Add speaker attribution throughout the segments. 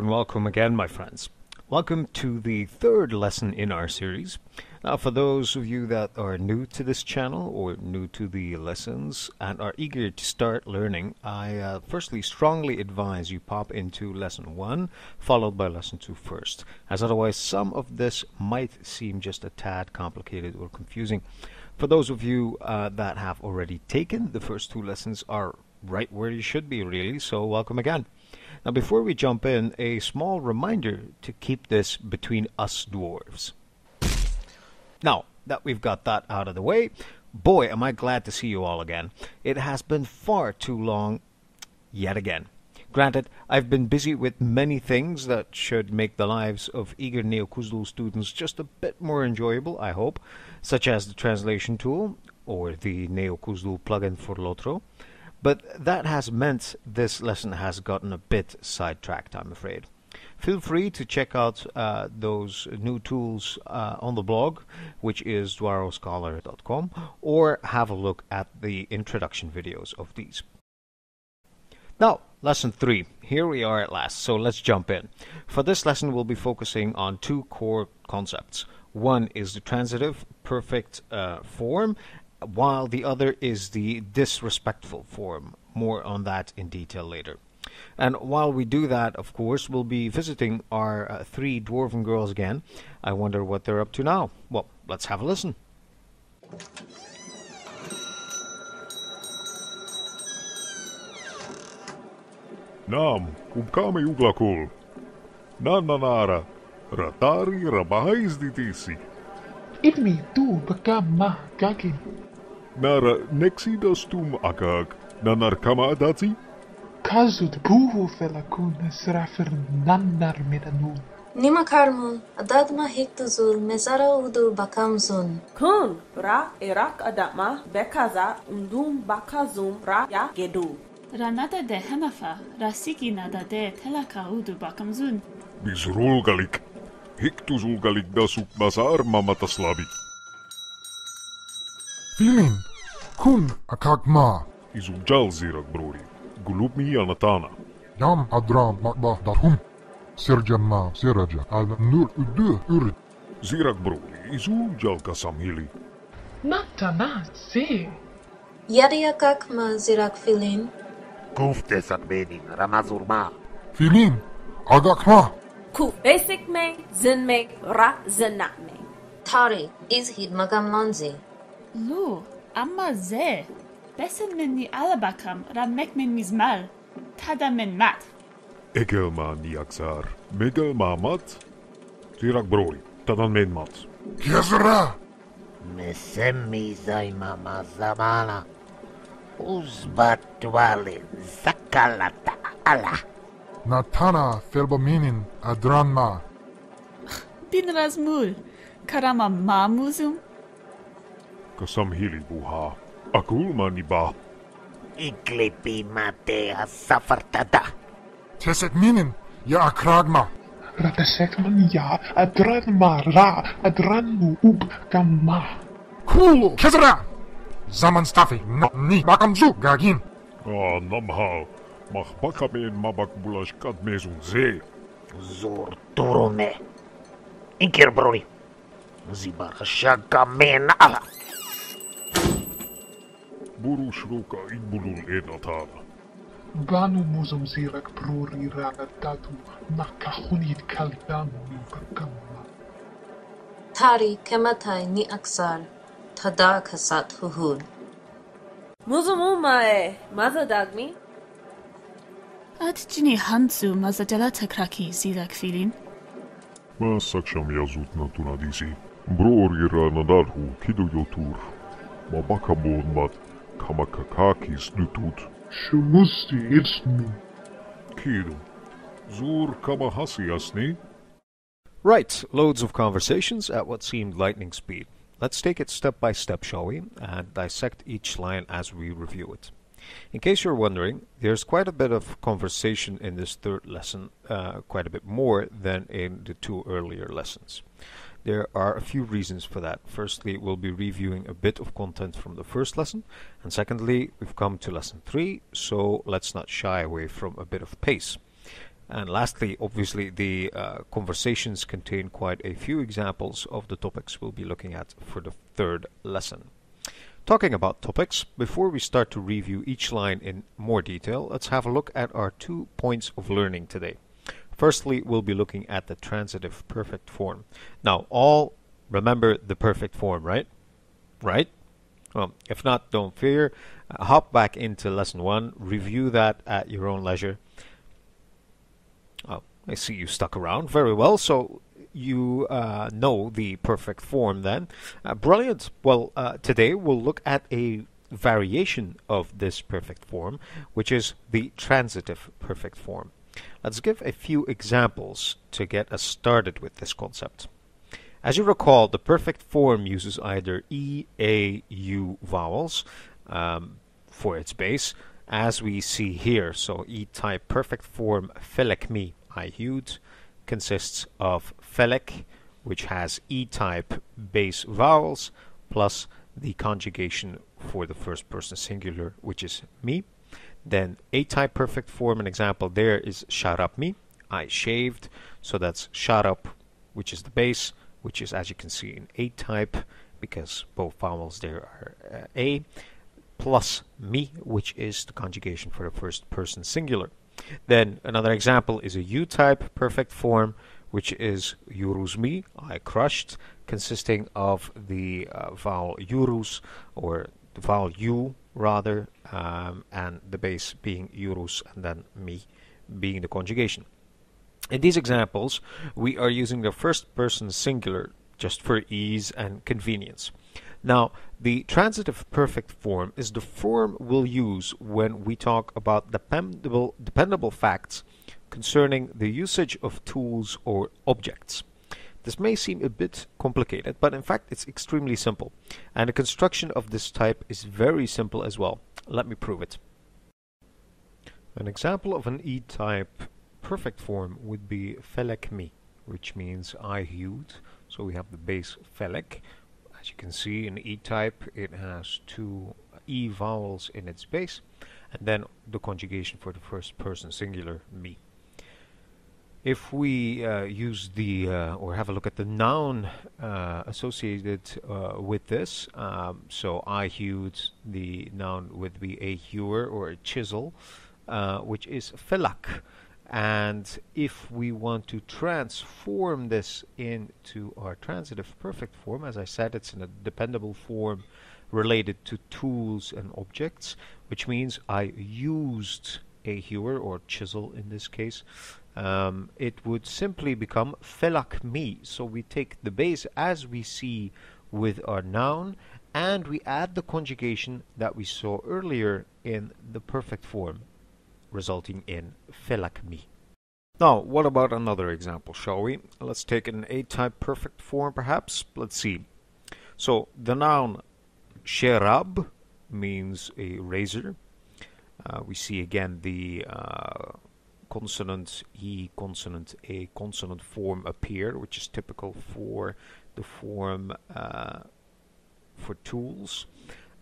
Speaker 1: And welcome again, my friends. Welcome to the third lesson in our series. Now, for those of you that are new to this channel or new to the lessons and are eager to start learning, I uh, firstly strongly advise you pop into lesson 1 followed by lesson two first, as otherwise some of this might seem just a tad complicated or confusing. For those of you uh, that have already taken the first two lessons are right where you should be really, so welcome again. Now, before we jump in, a small reminder to keep this between us dwarves. Now that we've got that out of the way, boy, am I glad to see you all again. It has been far too long yet again. Granted, I've been busy with many things that should make the lives of eager Neo-Khuzdul students just a bit more enjoyable, I hope, such as the translation tool or the Neo-Khuzdul plugin for Lotro. But that has meant this lesson has gotten a bit sidetracked, I'm afraid. Feel free to check out uh, those new tools uh, on the blog, which is dwarrowscholar.com, or have a look at the introduction videos of these. Now, lesson 3. Here we are at last, so let's jump in. For this lesson, we'll be focusing on two core concepts. One is the transitive perfect uh, form, while the other is the disrespectful form. More on that in detail later. And while we do that, of course, we'll be visiting our uh, three dwarven girls again. I wonder what they're up to now. Well, let's have a listen.
Speaker 2: Naam, kumkame juglakul. Nananara, ratari rabahais ditisi.
Speaker 3: Ilmi tu bekama gakin.
Speaker 2: Nara nexidas tum agag, nanar kama adati?
Speaker 3: Kazut buhu felakun srafer nannar medanun.
Speaker 4: Nima karmul, adadma hiktuzul, mezara udu bakamzun.
Speaker 5: Kun ra erak adama bekaza undum bakazum ra ya gedu.
Speaker 6: Ranada de Hanafa, Rasiki nada de Telaka Udu Bakamzun.
Speaker 2: Bizrulgalik. Hiktuzulgalik dasuk basar mamataslabi.
Speaker 7: Filin, kun akagma,
Speaker 2: Izujal zirak brori. Gulubmi anatana.
Speaker 7: yam adram makbah dathum. Sirjamma siraja al nur udu urid.
Speaker 2: Zirak brori, izujal kasamhili.
Speaker 3: Natana se.
Speaker 4: Yadiakakma zirak filin.
Speaker 8: Kufte sakbenin Ramazurma.
Speaker 7: Filin, agakma,
Speaker 5: Ku basic me, zin me, ra zinat me.
Speaker 4: Tari, izhid magamlanzi.
Speaker 6: Lu, Amma Ze. Besen men ni alabakam, Ramek men mizmal. Tada men mat.
Speaker 2: Egelma niaksar. Megelma mat. Zirak brori, tadan men mat.
Speaker 7: Gezra,
Speaker 8: Mesemi zaima mazamala. Uzbatwale zakalata ala.
Speaker 7: natana felbaminin adranma.
Speaker 6: Bin Razmul. Karama Mamuzum.
Speaker 2: Kasamhili buha. Akulma niba.
Speaker 8: Iklipi mate asafartada.
Speaker 7: Teset minin, ya akragma.
Speaker 3: Ratasekman ya adranma ra adranmu ub gamma.
Speaker 7: Kulu, Kezra! Zaman stafi, no, ni bakamzu gagin.
Speaker 2: Ah, namha. Machbakamen mabak bulash kad mezun ze.
Speaker 8: Zur turume. Inkir brori. Zibar shaka men ala.
Speaker 2: Borúsróka, idbulun édatán.
Speaker 3: Ganum mozom zérek próri rámet dátum, nakahonit kalibánu műbrgamma.
Speaker 4: Tari kematai ni aksar, tadak hasat huhul.
Speaker 5: Mozom omae, mazadagmi?
Speaker 6: Ad hát, csini hancu mazadela takraki zirek filin.
Speaker 2: Másszak sem jazutna tunadizi. Bróri rá nadarhu, kidugyotúr. Ma bakabón mat kamakakakis nutut.
Speaker 3: Shumusti irsnu.
Speaker 2: Kido. Zur kamahasi asni.
Speaker 1: Right, loads of conversations at what seemed lightning speed. Let's take it step by step, shall we, and dissect each line as we review it. In case you're wondering, there's quite a bit of conversation in this third lesson, uh, quite a bit more than in the two earlier lessons. There are a few reasons for that. Firstly, we'll be reviewing a bit of content from the first lesson, and secondly, we've come to lesson 3, so let's not shy away from a bit of pace. And lastly, obviously, the uh, conversations contain quite a few examples of the topics we'll be looking at for the third lesson. Talking about topics, before we start to review each line in more detail, let's have a look at our two points of learning today. Firstly, we'll be looking at the transitive perfect form. Now, all remember the perfect form, right? Right? Well, if not, don't fear. Uh, hop back into lesson one, review that at your own leisure. Oh, I see you stuck around. Very well. So you uh, know the perfect form then. Uh, brilliant. Well, uh, today we'll look at a variation of this perfect form, which is the transitive perfect form. Let's give a few examples to get us started with this concept. As you recall, the perfect form uses either E, A, U vowels um, for its base, as we see here. So E-type perfect form Felek me, I hewed, consists of Felek, which has E-type base vowels, plus the conjugation for the first person singular, which is me. Then A-type perfect form, an example there is me, I shaved. So that's up, which is the base, which is, as you can see, in A-type, because both vowels there are uh, A, plus me, which is the conjugation for the first person singular. Then another example is a U-type perfect form, which is me, I crushed, consisting of the uh, vowel yurus, or the vowel u rather, um, and the base being Eurus and then me being the conjugation. In these examples, we are using the first person singular just for ease and convenience. Now, the transitive perfect form is the form we'll use when we talk about dependable, dependable facts concerning the usage of tools or objects. This may seem a bit complicated, but in fact it's extremely simple. And the construction of this type is very simple as well. Let me prove it. An example of an E-type perfect form would be felek me, which means I hewed. So we have the base felek. As you can see in E-type it has two E vowels in its base and then the conjugation for the first person singular me. If we uh, use the uh, or have a look at the noun uh, associated uh, with this, um, so I hewed, the noun would be a hewer or a chisel, uh, which is felak. And if we want to transform this into our transitive perfect form, as I said, it's in a dependable form related to tools and objects, which means I used a hewer or chisel in this case um, it would simply become felak me. So we take the base as we see with our noun and we add the conjugation that we saw earlier in the perfect form, resulting in felak me. Now, what about another example, shall we? Let's take an A-type perfect form, perhaps. Let's see. So, the noun sherab means a razor. Uh, we see again the uh, consonant E, consonant A, consonant form appear, which is typical for the form uh, for tools.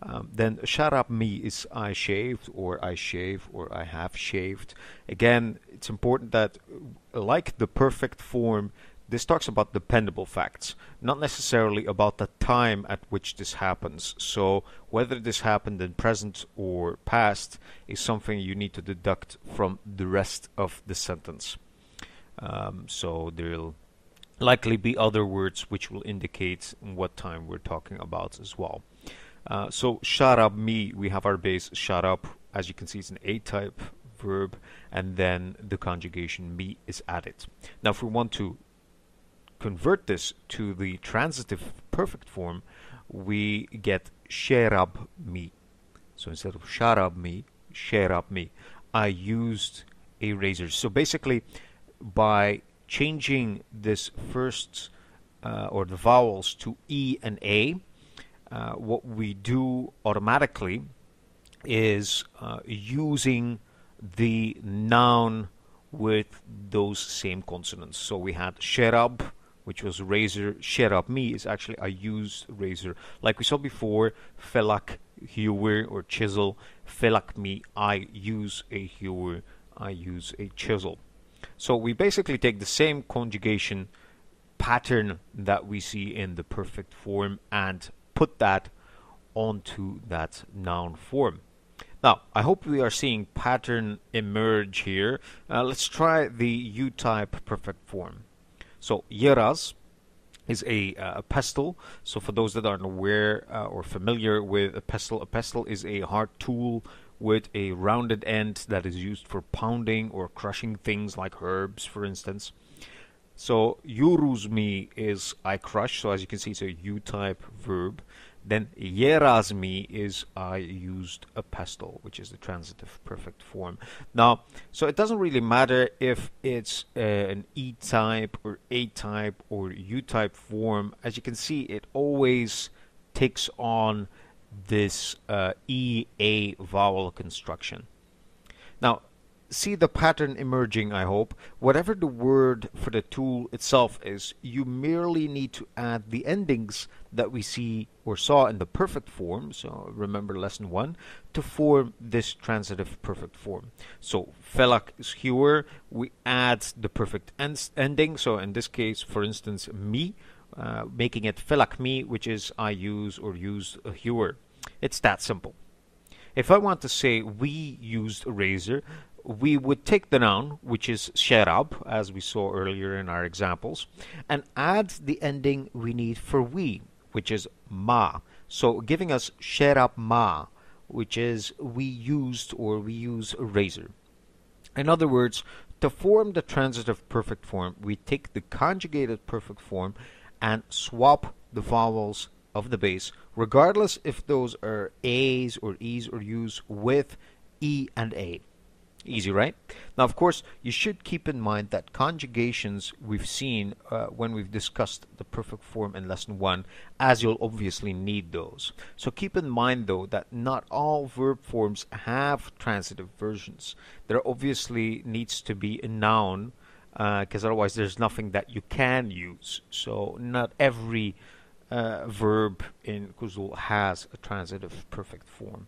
Speaker 1: Um, then sharab me is I shaved or I shave or I have shaved. Again, it's important that like the perfect form, this talks about dependable facts, not necessarily about the time at which this happens. So whether this happened in present or past is something you need to deduct from the rest of the sentence. Um, so there'll likely be other words which will indicate what time we're talking about as well. Uh, so sharab me, we have our base sharab. As you can see, it's an A-type verb, and then the conjugation me is added. Now, if we want to convert this to the transitive perfect form, we get sherab me. So instead of sharab me, sherab me. I used a razor. So basically, by changing this first uh, or the vowels to E and A, uh, what we do automatically is uh, using the noun with those same consonants. So we had sherab, which was razor sherab me is actually I used razor like we saw before felak hewer or chisel felak me I use a hewer I use a chisel So we basically take the same conjugation pattern that we see in the perfect form and put that onto that noun form. Now, I hope we are seeing pattern emerge here. Uh, let's try the U-type perfect form. So, yeras is a, uh, a pestle. So, for those that aren't aware uh, or familiar with a pestle, a pestle is a hard tool with a rounded end that is used for pounding or crushing things like herbs, for instance. So yuruzmi is I crush. So as you can see, it's a U-type verb. Then yerasmi is I used a pestle, which is the transitive perfect form. Now, so it doesn't really matter if it's uh, an E-type or A-type or U-type form. As you can see, it always takes on this uh, EA vowel construction. Now, see the pattern emerging, I hope. Whatever the word for the tool itself is, you merely need to add the endings that we see or saw in the perfect form, so remember lesson 1, to form this transitive perfect form. So, felak is hewer, we add the perfect end ending, so in this case, for instance, me, uh, making it felak me, which is I use or use a hewer. It's that simple. If I want to say we used a razor, we would take the noun, which is sherab, as we saw earlier in our examples, and add the ending we need for we, which is ma. So giving us sherab ma, which is we used or we use a razor. In other words, to form the transitive perfect form, we take the conjugated perfect form and swap the vowels of the base, regardless if those are A's or E's or U's with E and A. Easy, right? Now, of course, you should keep in mind that conjugations we've seen uh, when we've discussed the perfect form in lesson one, as you'll obviously need those. So keep in mind, though, that not all verb forms have transitive versions. There obviously needs to be a noun, because uh, otherwise there's nothing that you can use. So not every uh, verb in Khuzdul has a transitive perfect form.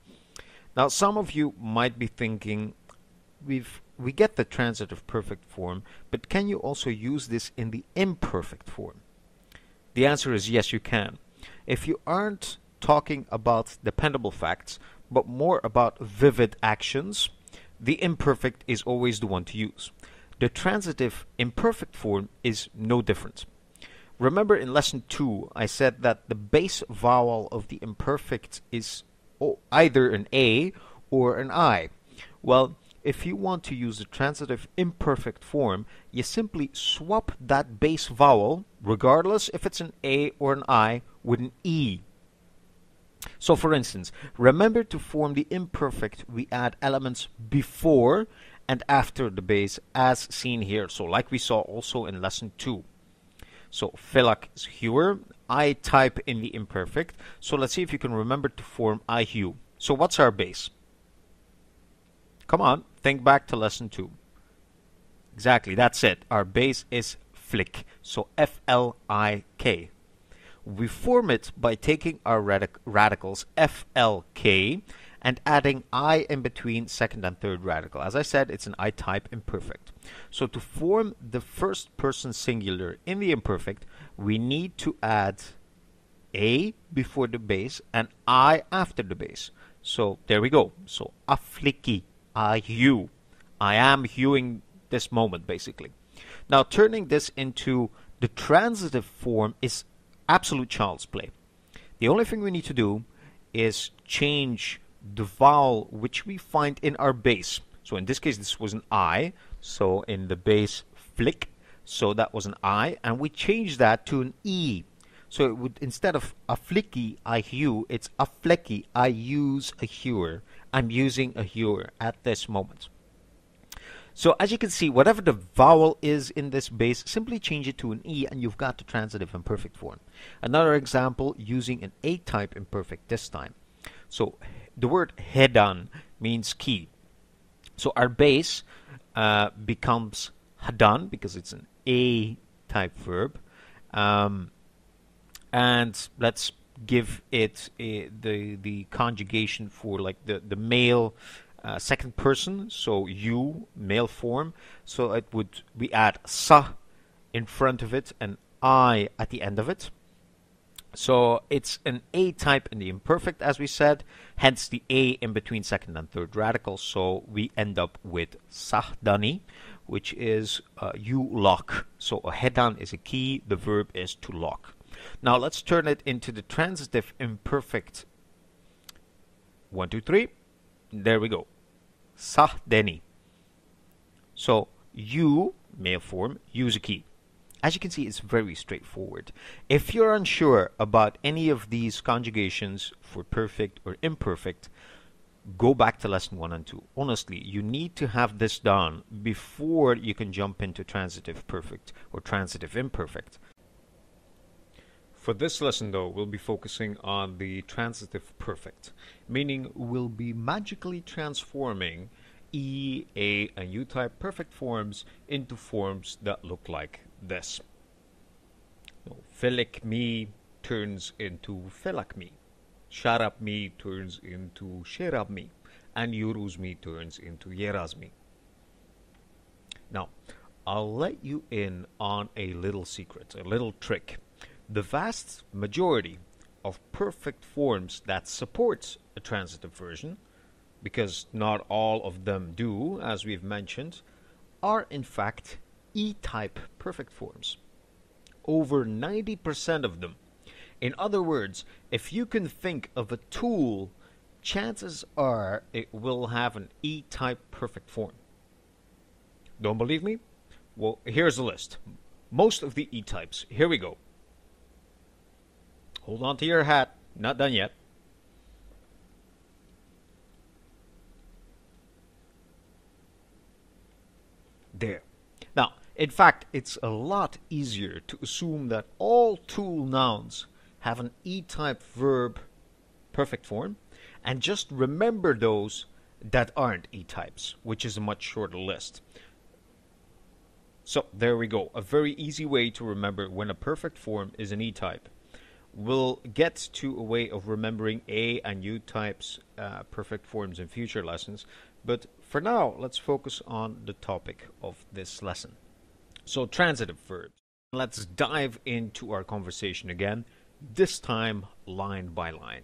Speaker 1: Now, some of you might be thinking, we've we get the transitive perfect form, but can you also use this in the imperfect form? The answer is yes, you can. If you aren't talking about dependable facts, but more about vivid actions, the imperfect is always the one to use. The transitive imperfect form is no different. Remember in lesson 2, I said that the base vowel of the imperfect is either an A or an I. Well, if you want to use the transitive imperfect form, you simply swap that base vowel, regardless if it's an A or an I, with an E. So for instance, remember to form the imperfect, we add elements before and after the base as seen here. So like we saw also in lesson 2. So felak is hewer. I type in the imperfect. So let's see if you can remember to form I hew. So what's our base? Come on, think back to lesson 2. Exactly, that's it. Our base is flick. So F-L-I-K. We form it by taking our radic radicals FLK and adding I in between second and third radical. As I said, it's an I type imperfect. So to form the first person singular in the imperfect, we need to add A before the base and I after the base. So there we go. So afliki, I hew. I am hewing this moment basically. Now turning this into the transitive form is absolute child's play. The only thing we need to do is change the vowel which we find in our base. So in this case this was an I, so in the base flick, so that was an I, and we change that to an E. So it would instead of a flicky I hew, it's a flecky I use a hewer. I'm using a hewer at this moment. So as you can see, whatever the vowel is in this base, simply change it to an E and you've got the transitive imperfect form. Another example using an A-type imperfect this time. So the word hedan means key. So our base uh, becomes hadan because it's an A-type verb. Um, and let's give it a, the the conjugation for like the the male uh, second person, so you, male form. So it would we add sa in front of it and I at the end of it. So it's an A type in the imperfect, as we said, hence the A in between second and third radicals. So we end up with sahdani, which is uh, you lock. So a hedan is a key, the verb is to lock. Now let's turn it into the transitive imperfect. One, two, three. There we go. Sahdeni. So you, male form, use a key. As you can see, it's very straightforward. If you're unsure about any of these conjugations for perfect or imperfect, go back to lesson 1 and 2. Honestly, you need to have this done before you can jump into transitive perfect or transitive imperfect. For this lesson, though, we'll be focusing on the transitive perfect, meaning we'll be magically transforming E, A, and U type perfect forms into forms that look like this. Felik me turns into felak me. Sharab me turns into sherab me. And Yuruz me turns into Yeraz me. Now, I'll let you in on a little secret, a little trick. The vast majority of perfect forms that support a transitive version, because not all of them do, as we've mentioned, are in fact E-type perfect forms. Over 90% of them. In other words, if you can think of a tool, chances are it will have an E-type perfect form. Don't believe me? Well, here's a list. Most of the E-types. Here we go. Hold on to your hat. Not done yet. There. Now, in fact, it's a lot easier to assume that all tool nouns have an E-type verb perfect form and just remember those that aren't E-types, which is a much shorter list. So there we go, a very easy way to remember when a perfect form is an E-type. We'll get to a way of remembering A and U types uh, perfect forms in future lessons, but for now, let's focus on the topic of this lesson. So, transitive verbs. Let's dive into our conversation again, this time line by line.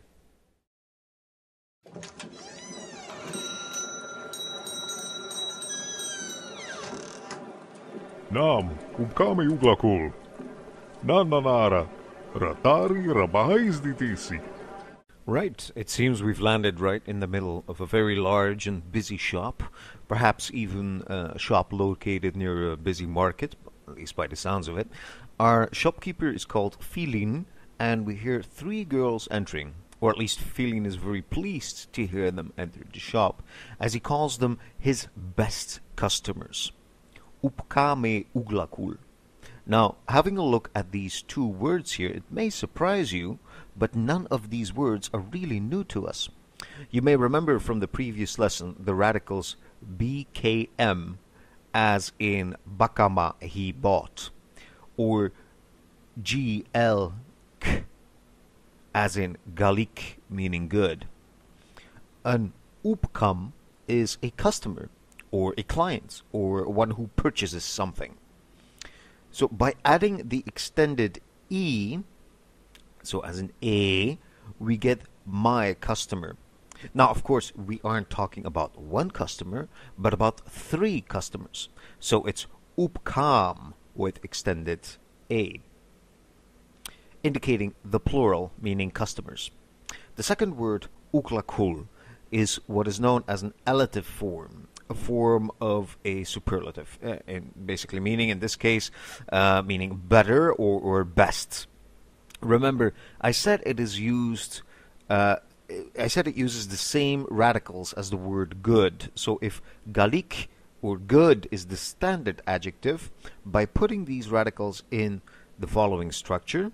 Speaker 2: Naam, kumkame juglakul. Nananara, ratari rabahais ditisi.
Speaker 1: Right, it seems we've landed right in the middle of a very large and busy shop, perhaps even uh, a shop located near a busy market, at least by the sounds of it. Our shopkeeper is called Filin, and we hear three girls entering, or at least Filin is very pleased to hear them enter the shop, as he calls them his best customers. Upkame uglakul. Now, having a look at these two words here, it may surprise you, but none of these words are really new to us. You may remember from the previous lesson the radicals BKM, as in Bakama he bought, or GLK, as in Galik, meaning good. An upkam is a customer, or a client, or one who purchases something. So by adding the extended E, so as an A, we get my customer. Now, of course, we aren't talking about one customer, but about three customers. So it's upkam with extended A, indicating the plural, meaning customers. The second word, uklakul, is what is known as an elative form, a form of a superlative, uh, basically meaning, in this case, uh, meaning better or, or best. Remember, I said it is used. Uh, I said it uses the same radicals as the word good. So if galik or good is the standard adjective, by putting these radicals in the following structure,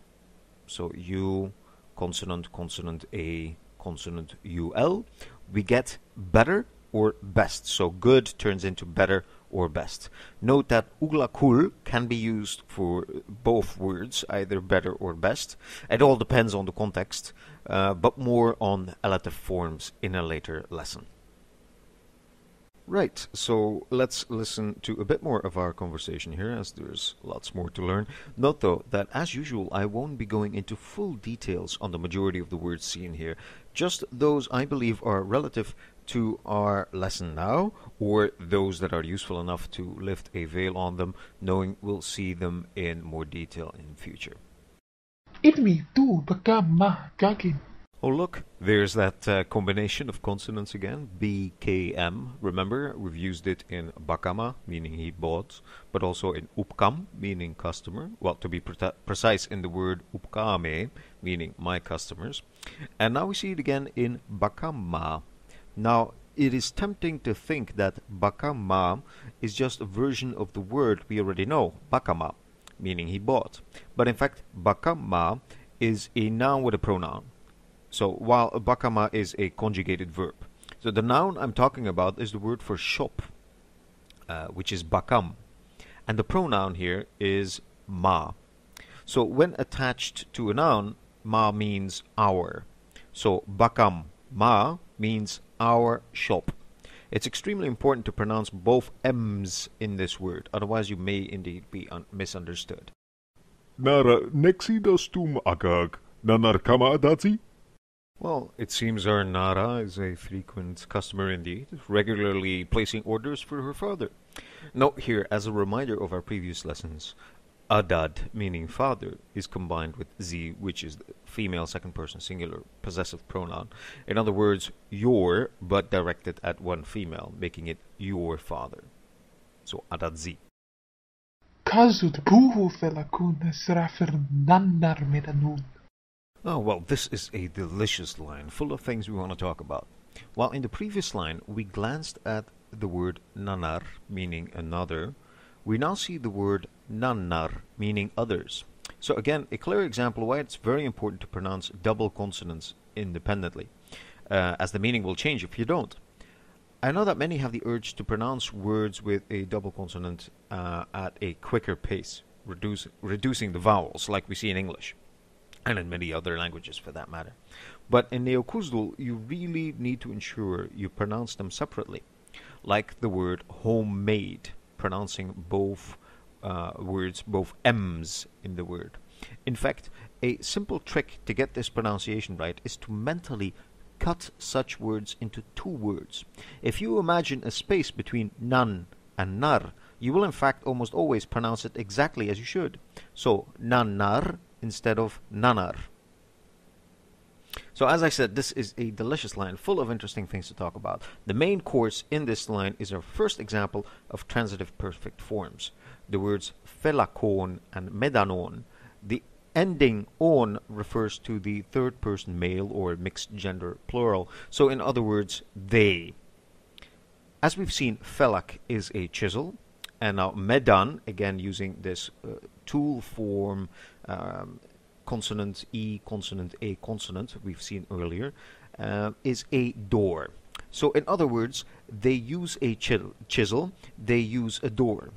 Speaker 1: so u, consonant, consonant a, consonant ul, we get better or best. So good turns into better or best. Note that uglakul can be used for both words, either better or best. It all depends on the context, uh, but more on elative forms in a later lesson. Right, so let's listen to a bit more of our conversation here, as there's lots more to learn. Note, though, that as usual, I won't be going into full details on the majority of the words seen here, just those I believe are relative to our lesson now, or those that are useful enough to lift a veil on them, knowing we'll see them in more detail in future.
Speaker 3: Ilmi tu bakama gagin.
Speaker 1: Oh, look, there's that uh, combination of consonants again, BKM. Remember, we've used it in Bakama, meaning he bought, but also in Upkam, meaning customer. Well, to be pre- precise, in the word Upkame, meaning my customers. And now we see it again in Bakama. Now, it is tempting to think that Bakama is just a version of the word we already know, Bakama, meaning he bought. But in fact, Bakama is a noun with a pronoun. So while bakama is a conjugated verb. So the noun I'm talking about is the word for shop, uh, which is bakam. And the pronoun here is ma. So when attached to a noun, ma means our. So bakam ma means our shop. It's extremely important to pronounce both M's in this word, otherwise you may indeed be un- misunderstood.
Speaker 2: Nara nexi dostum agag nanar kama adazi?
Speaker 1: Well, it seems our Nara is a frequent customer indeed, regularly placing orders for her father. Note here, as a reminder of our previous lessons, Adad, meaning father, is combined with Z, which is the female second person singular possessive pronoun. In other words, your, but directed at one female, making it your father. So Adad Z.
Speaker 3: Kazut buhu felakun srafir nannar medanun.
Speaker 1: Oh, well, this is a delicious line, full of things we want to talk about. While in the previous line we glanced at the word nanar, meaning another, we now see the word nannar, meaning others. So again, a clear example why it's very important to pronounce double consonants independently, uh, as the meaning will change if you don't. I know that many have the urge to pronounce words with a double consonant uh, at a quicker pace, reduce, reducing the vowels, like we see in English and in many other languages for that matter. But in Neo-Khuzdul, you really need to ensure you pronounce them separately, like the word homemade, pronouncing both uh, words, both M's in the word. In fact, a simple trick to get this pronunciation right is to mentally cut such words into two words. If you imagine a space between nan and nar, you will in fact almost always pronounce it exactly as you should. So, nanar instead of nanar. So, as I said, this is a delicious line full of interesting things to talk about. The main course in this line is our first example of transitive perfect forms. The words felakon and medanon. The ending on refers to the third person male or mixed gender plural. So, in other words, they. As we've seen, felak is a chisel, and now medan, again using this uh, tool form um, consonant E, consonant A, consonant we've seen earlier, uh, is a door. So, in other words, they use a chisel, chisel, they use a door.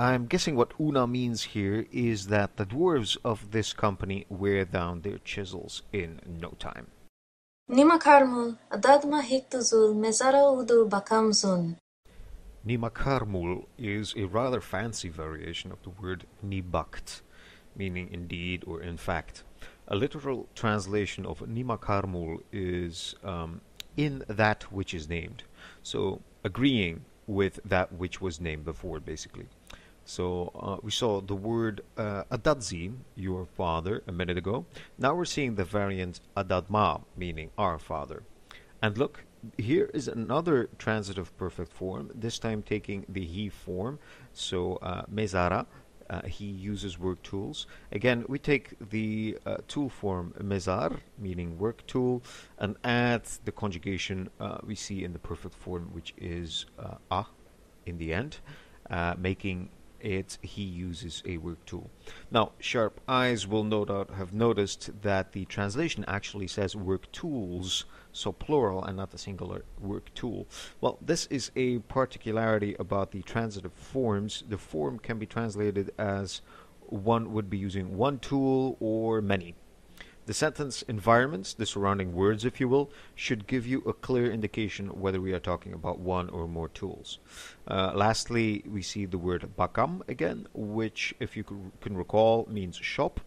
Speaker 1: I'm guessing what Una means here is that the dwarves of this company wear down their chisels in no time.
Speaker 4: Nima karmul, adadma hiktuzul mezara udu bakamzun.
Speaker 1: Nimakarmul is a rather fancy variation of the word nibakt, meaning indeed or in fact. A literal translation of Nimakarmul is um, in that which is named. So agreeing with that which was named before, basically. So uh, we saw the word uh, Adadzi, your father, a minute ago. Now we're seeing the variant Adadma, meaning our father. And look, here is another transitive perfect form, this time taking the he form. So uh, Mezara, uh, he uses work tools. Again, we take the uh, tool form mezar, meaning work tool, and add the conjugation uh, we see in the perfect form, which is uh, a in the end, uh, making it he uses a work tool. Now, sharp eyes will no doubt have noticed that the translation actually says work tools, so plural and not the singular work tool. Well, this is a particularity about the transitive forms. The form can be translated as one would be using one tool or many. The sentence environments, the surrounding words, if you will, should give you a clear indication whether we are talking about one or more tools. Uh, lastly, we see the word bakam again, which, if you can recall, means shop.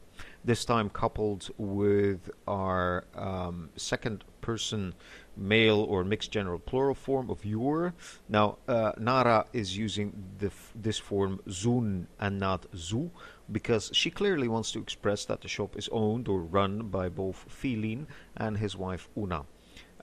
Speaker 1: This time coupled with our um, second person male or mixed general plural form of your. Now, uh, Nara is using the this form zun and not zu because she clearly wants to express that the shop is owned or run by both Filin and his wife Una.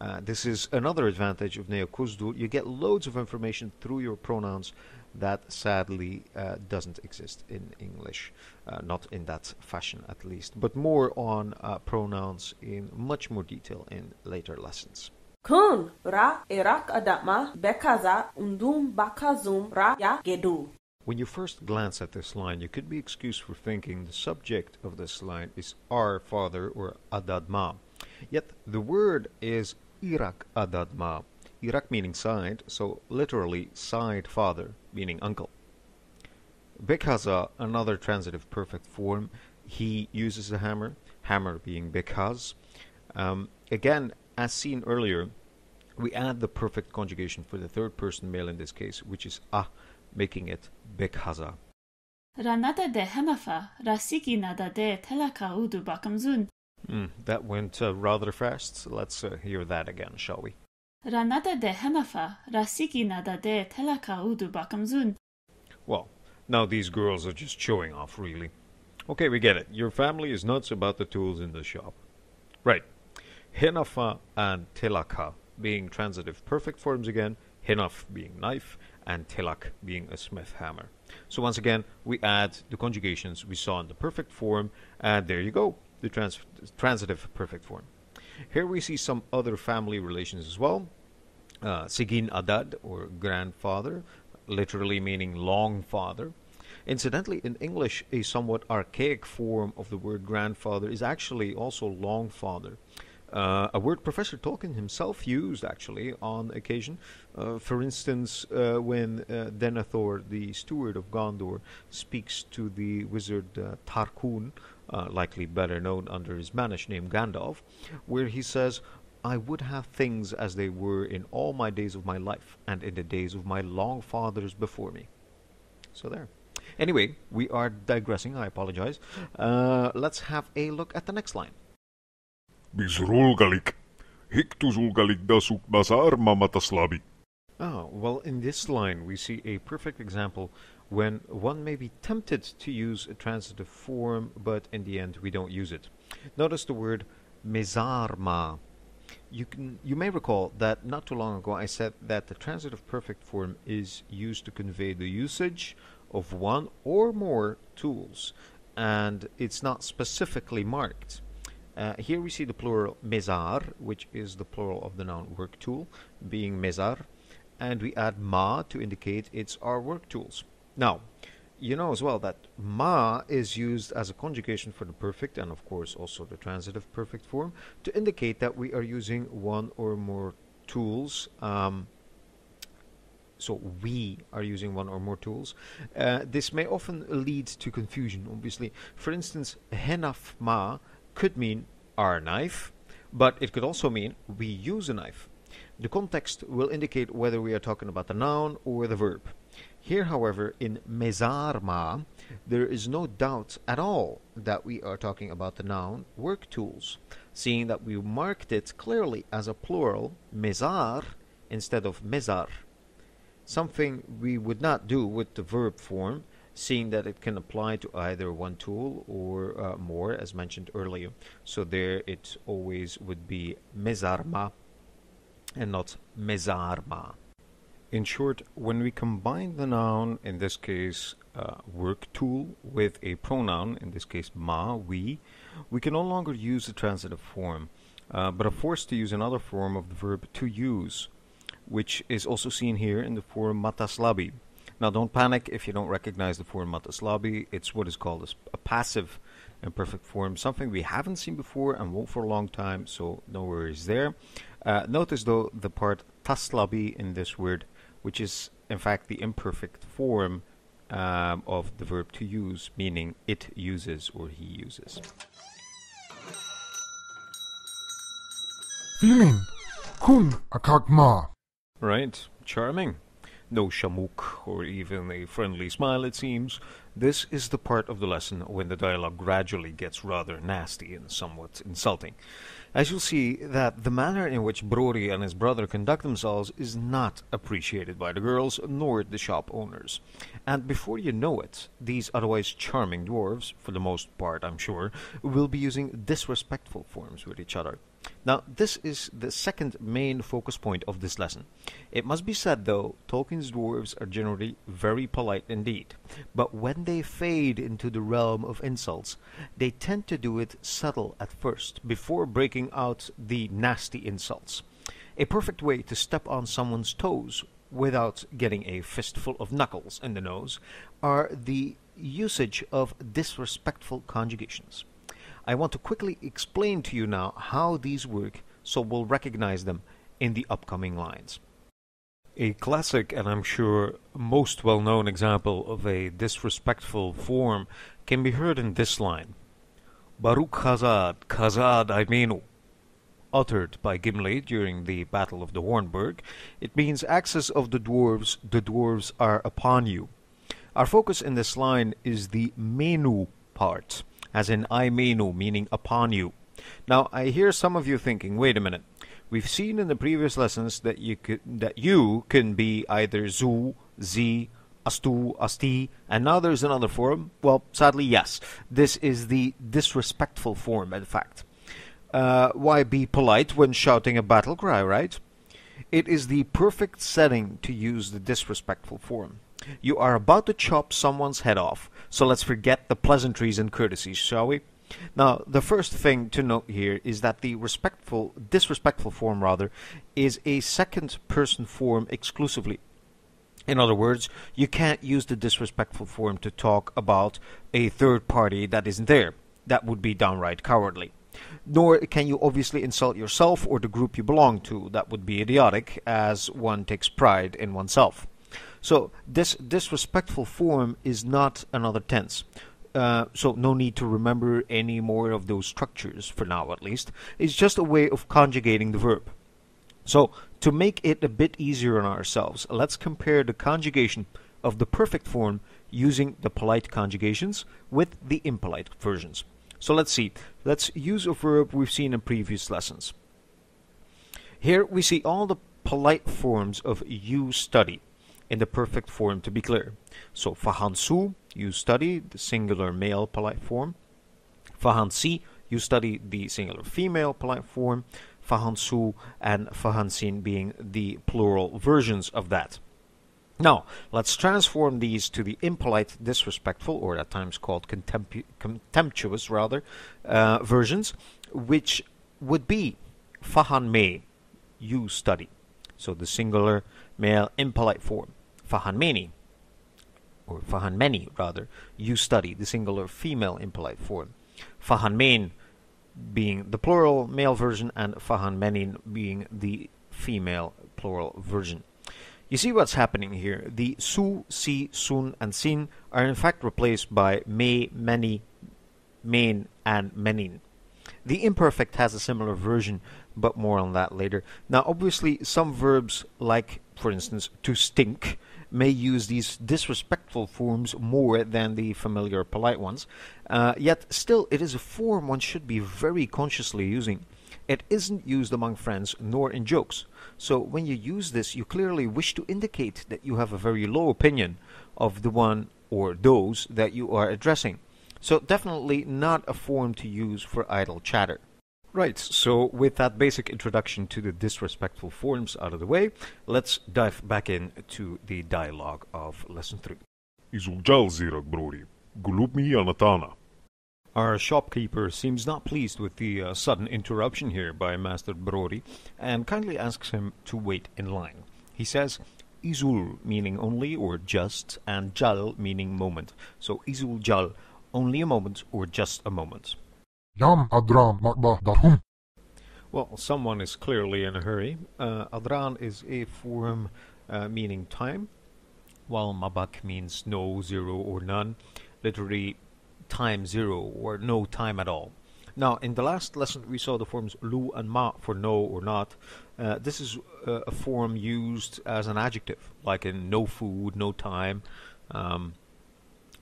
Speaker 1: Uh, this is another advantage of Neo-Khuzdul. You get loads of information through your pronouns that sadly uh, doesn't exist in English. Uh, not in that fashion, at least. But more on uh, pronouns in much more detail in later lessons.
Speaker 5: Kun ra erak adama bekaza undum bakazum ra ya gedu.
Speaker 1: When you first glance at this line, you could be excused for thinking the subject of this line is our father or Adadma. Yet the word is Irak Adadma. Irak meaning side, so literally side father, meaning uncle. Bekaza, another transitive perfect form, he uses a hammer, hammer being bekaz. Um, again, as seen earlier, we add the perfect conjugation for the third person male in this case, which is ah, making it Bekhaza.
Speaker 6: Ranada de henafa, rasiki nada de telaka udu bakamzun.
Speaker 1: Mm, that went uh, rather fast. Let's uh, hear that again, shall we?
Speaker 6: Ranada de henafa, rasiki nada de telaka udu bakamzun.
Speaker 1: Well, now these girls are just showing off, really. Okay, we get it. Your family is nuts about the tools in the shop. Right. Hinafa and telaka being transitive perfect forms again, hinaf being knife, and telak being a smith hammer. So once again, we add the conjugations we saw in the perfect form, and there you go, the trans- transitive perfect form. Here we see some other family relations as well. Uh, Sigin Adad, or grandfather, literally meaning long father. Incidentally, in English, a somewhat archaic form of the word grandfather is actually also long father. Uh, a word Professor Tolkien himself used actually on occasion. Uh, for instance, uh, when uh, Denethor, the steward of Gondor, speaks to the wizard uh, Tharkûn, uh, likely better known under his Mannish name Gandalf, where he says, I would have things as they were in all my days of my life and in the days of my long fathers before me. So there. Anyway, we are digressing. I apologize. Let's have a look at the next line.
Speaker 2: Hiktusulgalik dasuk.
Speaker 1: Oh, well, in this line, we see a perfect example when one may be tempted to use a transitive form, but in the end, we don't use it. Notice the word mezarma. You can you may recall that not too long ago I said that the transitive perfect form is used to convey the usage of one or more tools, and it's not specifically marked. Uh, here we see the plural mezar, which is the plural of the noun work tool, being mezar, and we add ma to indicate it's our work tools. Now, you know as well that ma is used as a conjugation for the perfect and of course also the transitive perfect form to indicate that we are using one or more tools. Um, so we are using one or more tools. Uh, this may often lead to confusion, obviously. For instance, henaf ma could mean our knife, but it could also mean we use a knife. The context will indicate whether we are talking about the noun or the verb. Here, however, in mezarma, there is no doubt at all that we are talking about the noun work tools, seeing that we marked it clearly as a plural, mezar, instead of mezar. Something we would not do with the verb form, seeing that it can apply to either one tool or uh, more, as mentioned earlier. So there it always would be mezarma and not mezarma. In short, when we combine the noun, in this case uh, work tool, with a pronoun, in this case ma, we, we can no longer use the transitive form, uh, but are forced to use another form of the verb to use, which is also seen here in the form mataslabi. Now, don't panic if you don't recognize the form mataslabi. It's what is called a, passive imperfect form, something we haven't seen before and won't for a long time, so no worries there. Uh, notice, though, the part taslabi in this word, which is in fact the imperfect form um, of the verb to use, meaning it uses or he uses.
Speaker 7: Feeling. Kun akakma.
Speaker 1: Right, charming. No shamuk or even a friendly smile, it seems. This is the part of the lesson when the dialogue gradually gets rather nasty and somewhat insulting. As you'll see, that the manner in which Brori and his brother conduct themselves is not appreciated by the girls nor the shop owners. And before you know it, these otherwise charming dwarves, for the most part I'm sure, will be using disrespectful forms with each other. Now, this is the second main focus point of this lesson. It must be said, though, Tolkien's dwarves are generally very polite indeed, but when they fade into the realm of insults, they tend to do it subtle at first, before breaking out the nasty insults. A perfect way to step on someone's toes without getting a fistful of knuckles in the nose are the usage of disrespectful conjugations. I want to quickly explain to you now how these work so we'll recognize them in the upcoming lines. A classic and I'm sure most well known example of a disrespectful form can be heard in this line Baruk Khazâd, Khazad Aimenu. Uttered by Gimli during the Battle of the Hornburg, it means access of the dwarves, the dwarves are upon you. Our focus in this line is the menu part as in I menu, meaning upon you. Now, I hear some of you thinking, wait a minute. We've seen in the previous lessons that you could, that you can be either zu, z, astu, asti, and now there's another form. Well, sadly, yes. This is the disrespectful form, in fact. Uh, why be polite when shouting a battle cry, right? It is the perfect setting to use the disrespectful form. You are about to chop someone's head off, so let's forget the pleasantries and courtesies, shall we? Now, the first thing to note here is that the respectful, disrespectful form rather, is a second person form exclusively. In other words, you can't use the disrespectful form to talk about a third party that isn't there. That would be downright cowardly. Nor can you obviously insult yourself or the group you belong to. That would be idiotic, as one takes pride in oneself. So this disrespectful form is not another tense. Uh, so no need to remember any more of those structures for now at least. It's just a way of conjugating the verb. So to make it a bit easier on ourselves, let's compare the conjugation of the perfect form using the polite conjugations with the impolite versions. So let's see. Let's use a verb we've seen in previous lessons. Here we see all the polite forms of you study in the perfect form to be clear. So fahansu, you study the singular male polite form. Fahansi, you study the singular female polite form. Fahansu and fahansin being the plural versions of that. Now, let's transform these to the impolite, disrespectful, or at times called contemptuous, rather, uh, versions, which would be fahan me, you study. So the singular male impolite form fahanmeni, or fahanmeni rather, you study, the singular female impolite form. Fahanmen being the plural male version and fahanmenin being the female plural version. You see what's happening here. The su, si, sun, and sin are in fact replaced by me, many, main, and menin. The imperfect has a similar version, but more on that later. Now, obviously, some verbs, like, for instance, to stink, may use these disrespectful forms more than the familiar polite ones. Uh, yet, still, it is a form one should be very consciously using. It isn't used among friends nor in jokes. So, when you use this, you clearly wish to indicate that you have a very low opinion of the one or those that you are addressing. So, definitely not a form to use for idle chatter. Right, so with that basic introduction to the disrespectful forms out of the way, let's dive back into the dialogue of Lesson 3.
Speaker 2: Izugjal zirak brori. Gulupmi anatana.
Speaker 1: Our shopkeeper seems not pleased with the uh, sudden interruption here by Master Brori and kindly asks him to wait in line. He says, Izul meaning only or just, and Jal meaning moment. So Izul Jal, only a moment or just a moment.
Speaker 7: Yam adram makbah darhum.
Speaker 1: Well, someone is clearly in a hurry. Uh, Adran is a form uh, meaning time, while Mabak means no, zero, or none. Literally, time zero or no time at all. Now, in the last lesson, we saw the forms lu and ma for no or not. Uh, this is uh, a form used as an adjective, like in no food, no time. Um,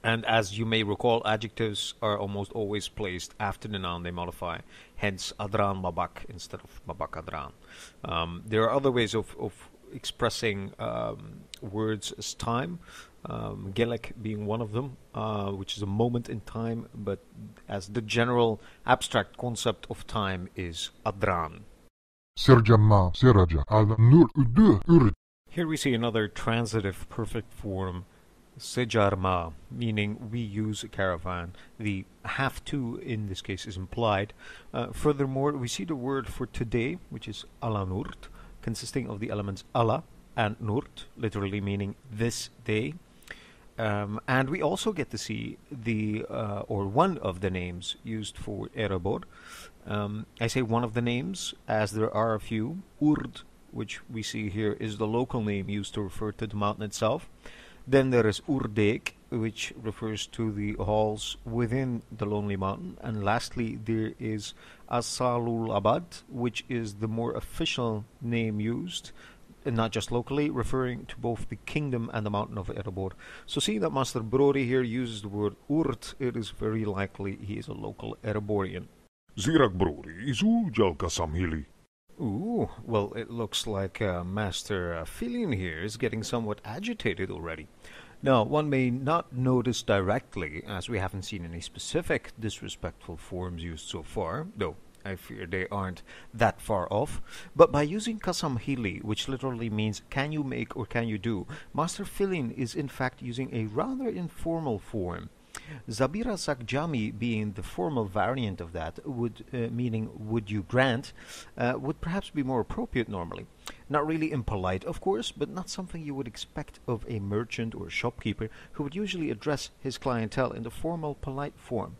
Speaker 1: and as you may recall, adjectives are almost always placed after the noun they modify. Hence, adran babak instead of babak adran. Um, there are other ways of, of expressing um, words as time. Um, Gelek being one of them, uh, which is a moment in time, but as the general abstract concept of time is adran.
Speaker 7: Serjamma Seraja al Nur Udu Urd.
Speaker 1: Here we see another transitive perfect form, sejarma, meaning we use a caravan. The have to in this case is implied. Uh, furthermore, we see the word for today, which is alanurt, consisting of the elements ala and nurt, literally meaning this day. Um, and we also get to see the uh, or one of the names used for Erebor. Um, I say one of the names as there are a few. Urd, which we see here, is the local name used to refer to the mountain itself. Then there is Urdek, which refers to the halls within the Lonely Mountain. And lastly, there is Asalul Abad, which is the more official name used and not just locally, referring to both the kingdom and the mountain of Erebor. So seeing that Master Brori here uses the word Urt, it is very likely he is a local Ereborian.
Speaker 2: Zirak Brody, isu jalka samhili.
Speaker 1: Ooh, well, it looks like uh, Master uh, Filin here is getting somewhat agitated already. Now, one may not notice directly, as we haven't seen any specific disrespectful forms used so far, though I fear they aren't that far off. But by using kasamhili, which literally means can you make or can you do, Master Filin is in fact using a rather informal form. Zabira Sakjami being the formal variant of that, would uh, meaning would you grant, uh, would perhaps be more appropriate normally. Not really impolite, of course, but not something you would expect of a merchant or shopkeeper who would usually address his clientele in the formal, polite form.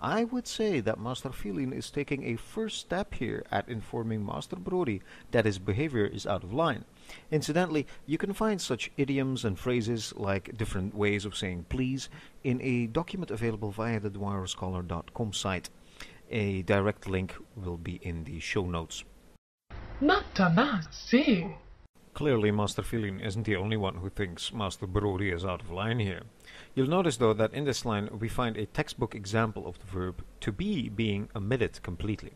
Speaker 1: I would say that Master Filin is taking a first step here at informing Master Brori that his behavior is out of line. Incidentally, you can find such idioms and phrases like different ways of saying please in a document available via the dwarrowscholar.com site. A direct link will be in the show notes. Clearly, Master Filin isn't the only one who thinks Master Brori is out of line here. You'll notice, though, that in this line we find a textbook example of the verb to be being omitted completely.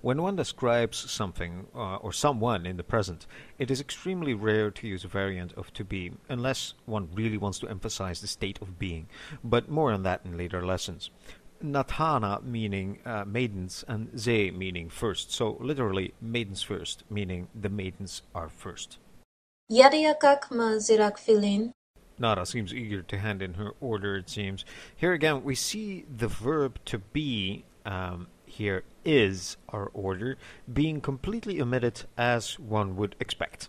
Speaker 1: When one describes something uh, or someone in the present, it is extremely rare to use a variant of to be, unless one really wants to emphasize the state of being, but more on that in later lessons. Nathana meaning uh, maidens and Ze meaning first, so literally maidens first, meaning the maidens are first.
Speaker 4: Yadiakak ma zirak filin.
Speaker 1: Nara seems eager to hand in her order, it seems. Here again, we see the verb to be um, here is our order being completely omitted as one would expect.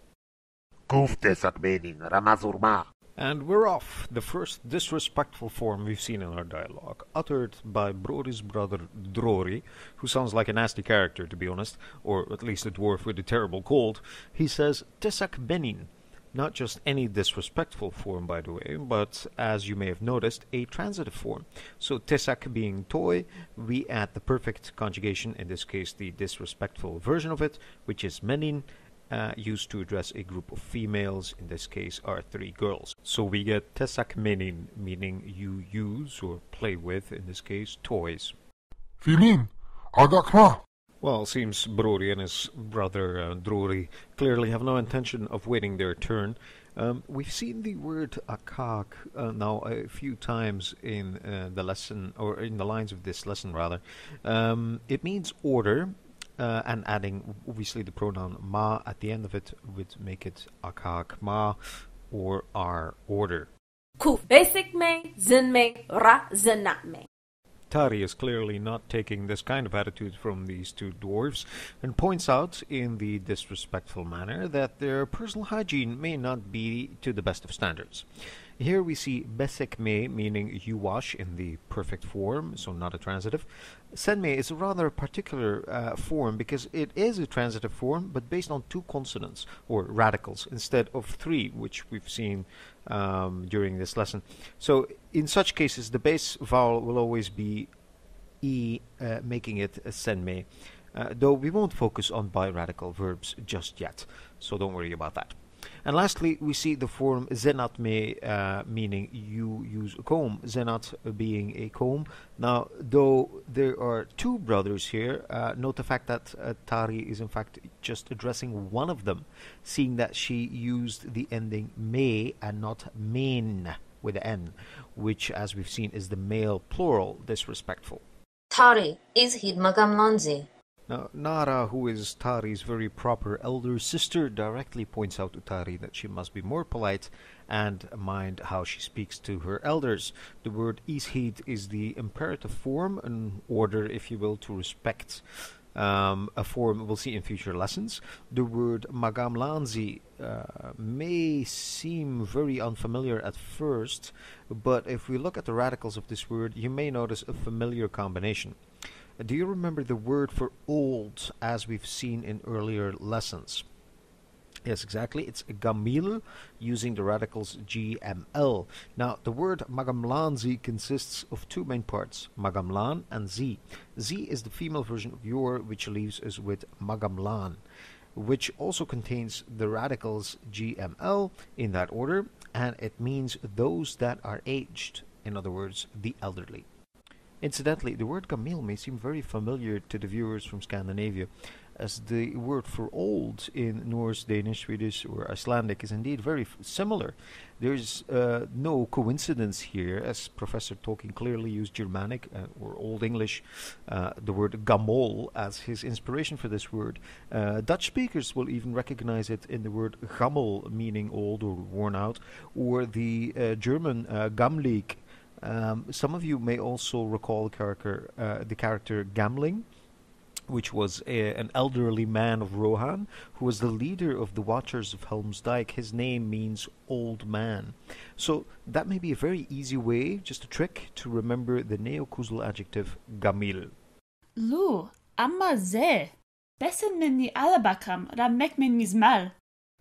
Speaker 8: Kuftesak benin ramazurma.
Speaker 1: And we're off. The first disrespectful form we've seen in our dialogue, uttered by Brori's brother Drori, who sounds like a nasty character, to be honest, or at least a dwarf with a terrible cold. He says, Tesak Benin. Not just any disrespectful form, by the way, but as you may have noticed, a transitive form. So tesak being toy, we add the perfect conjugation, in this case the disrespectful version of it, which is menin, uh, used to address a group of females, in this case are three girls. So we get tesak menin, meaning you use or play with, in this case, toys.
Speaker 7: Filin, agakma.
Speaker 1: Well, seems Brori and his brother uh, Drori clearly have no intention of waiting their turn. Um, we've seen the word akak uh, now a few times in uh, the lesson, or in the lines of this lesson, rather. Um, it means order, uh, and adding obviously the pronoun ma at the end of it would make it akak ma, or our order.
Speaker 5: Kuf basic me, zin me, ra zinat me.
Speaker 1: Tari is clearly not taking this kind of attitude from these two dwarfs and points out in the disrespectful manner that their personal hygiene may not be to the best of standards. Here we see besek me, meaning you wash in the perfect form, so not a transitive. Senme is a rather particular uh, form because it is a transitive form, but based on two consonants or radicals instead of three, which we've seen um, during this lesson. So in such cases, the base vowel will always be e, uh, making it a senme. Uh, though we won't focus on biradical verbs just yet, so don't worry about that. And lastly, we see the form zenat me, uh, meaning you use a comb, zenat being a comb. Now, though there are two brothers here, uh, note the fact that uh, Tari is in fact just addressing one of them, seeing that she used the ending me and not men with N, which, as we've seen, is the male plural, disrespectful.
Speaker 4: Tari is hid magamlanzi.
Speaker 1: Now, Nara, who is Tari's very proper elder sister, directly points out to Tari that she must be more polite and mind how she speaks to her elders. The word ishid is the imperative form, an order, if you will, to respect. Um, a form we'll see in future lessons. The word magamlanzi uh, may seem very unfamiliar at first, but if we look at the radicals of this word, you may notice a familiar combination. Do you remember the word for old as we've seen in earlier lessons? Yes, exactly. It's gamil using the radicals GML. Now, the word magamlanzi consists of two main parts, magamlan and z. Z is the female version of your, which leaves us with magamlan, which also contains the radicals GML in that order, and it means those that are aged, in other words, the elderly. Incidentally, the word Gamil may seem very familiar to the viewers from Scandinavia, as the word for old in Norse, Danish, Swedish, or Icelandic is indeed very similar. There's uh, no coincidence here, as Professor Tolkien clearly used Germanic uh, or Old English, uh, the word gamol, as his inspiration for this word. Uh, Dutch speakers will even recognize it in the word gammel, meaning old or worn out, or the uh, German uh, gamlik, um, some of you may also recall the character, uh, the character Gamling, which was a, an elderly man of Rohan, who was the leader of the Watchers of Helm's Dyke. His name means old man. So that may be a very easy way, just a trick, to remember the Neo-Khuzdul adjective gamil.
Speaker 6: Lu, amma ze. Besen men ni alabakam, ra mek men mizmal.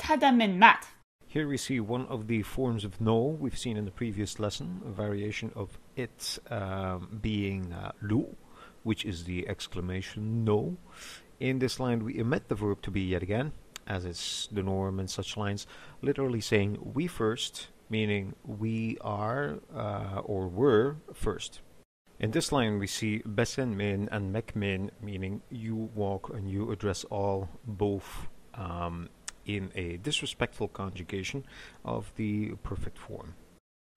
Speaker 6: Tada men mat.
Speaker 1: Here we see one of the forms of no we've seen in the previous lesson, a variation of it um, being uh, lu, which is the exclamation no. In this line, we omit the verb to be yet again, as is the norm in such lines, literally saying we first, meaning we are uh, or were first. In this line, we see besen min and mek min, meaning you walk and you address all, both. Um, in a disrespectful conjugation of the perfect form.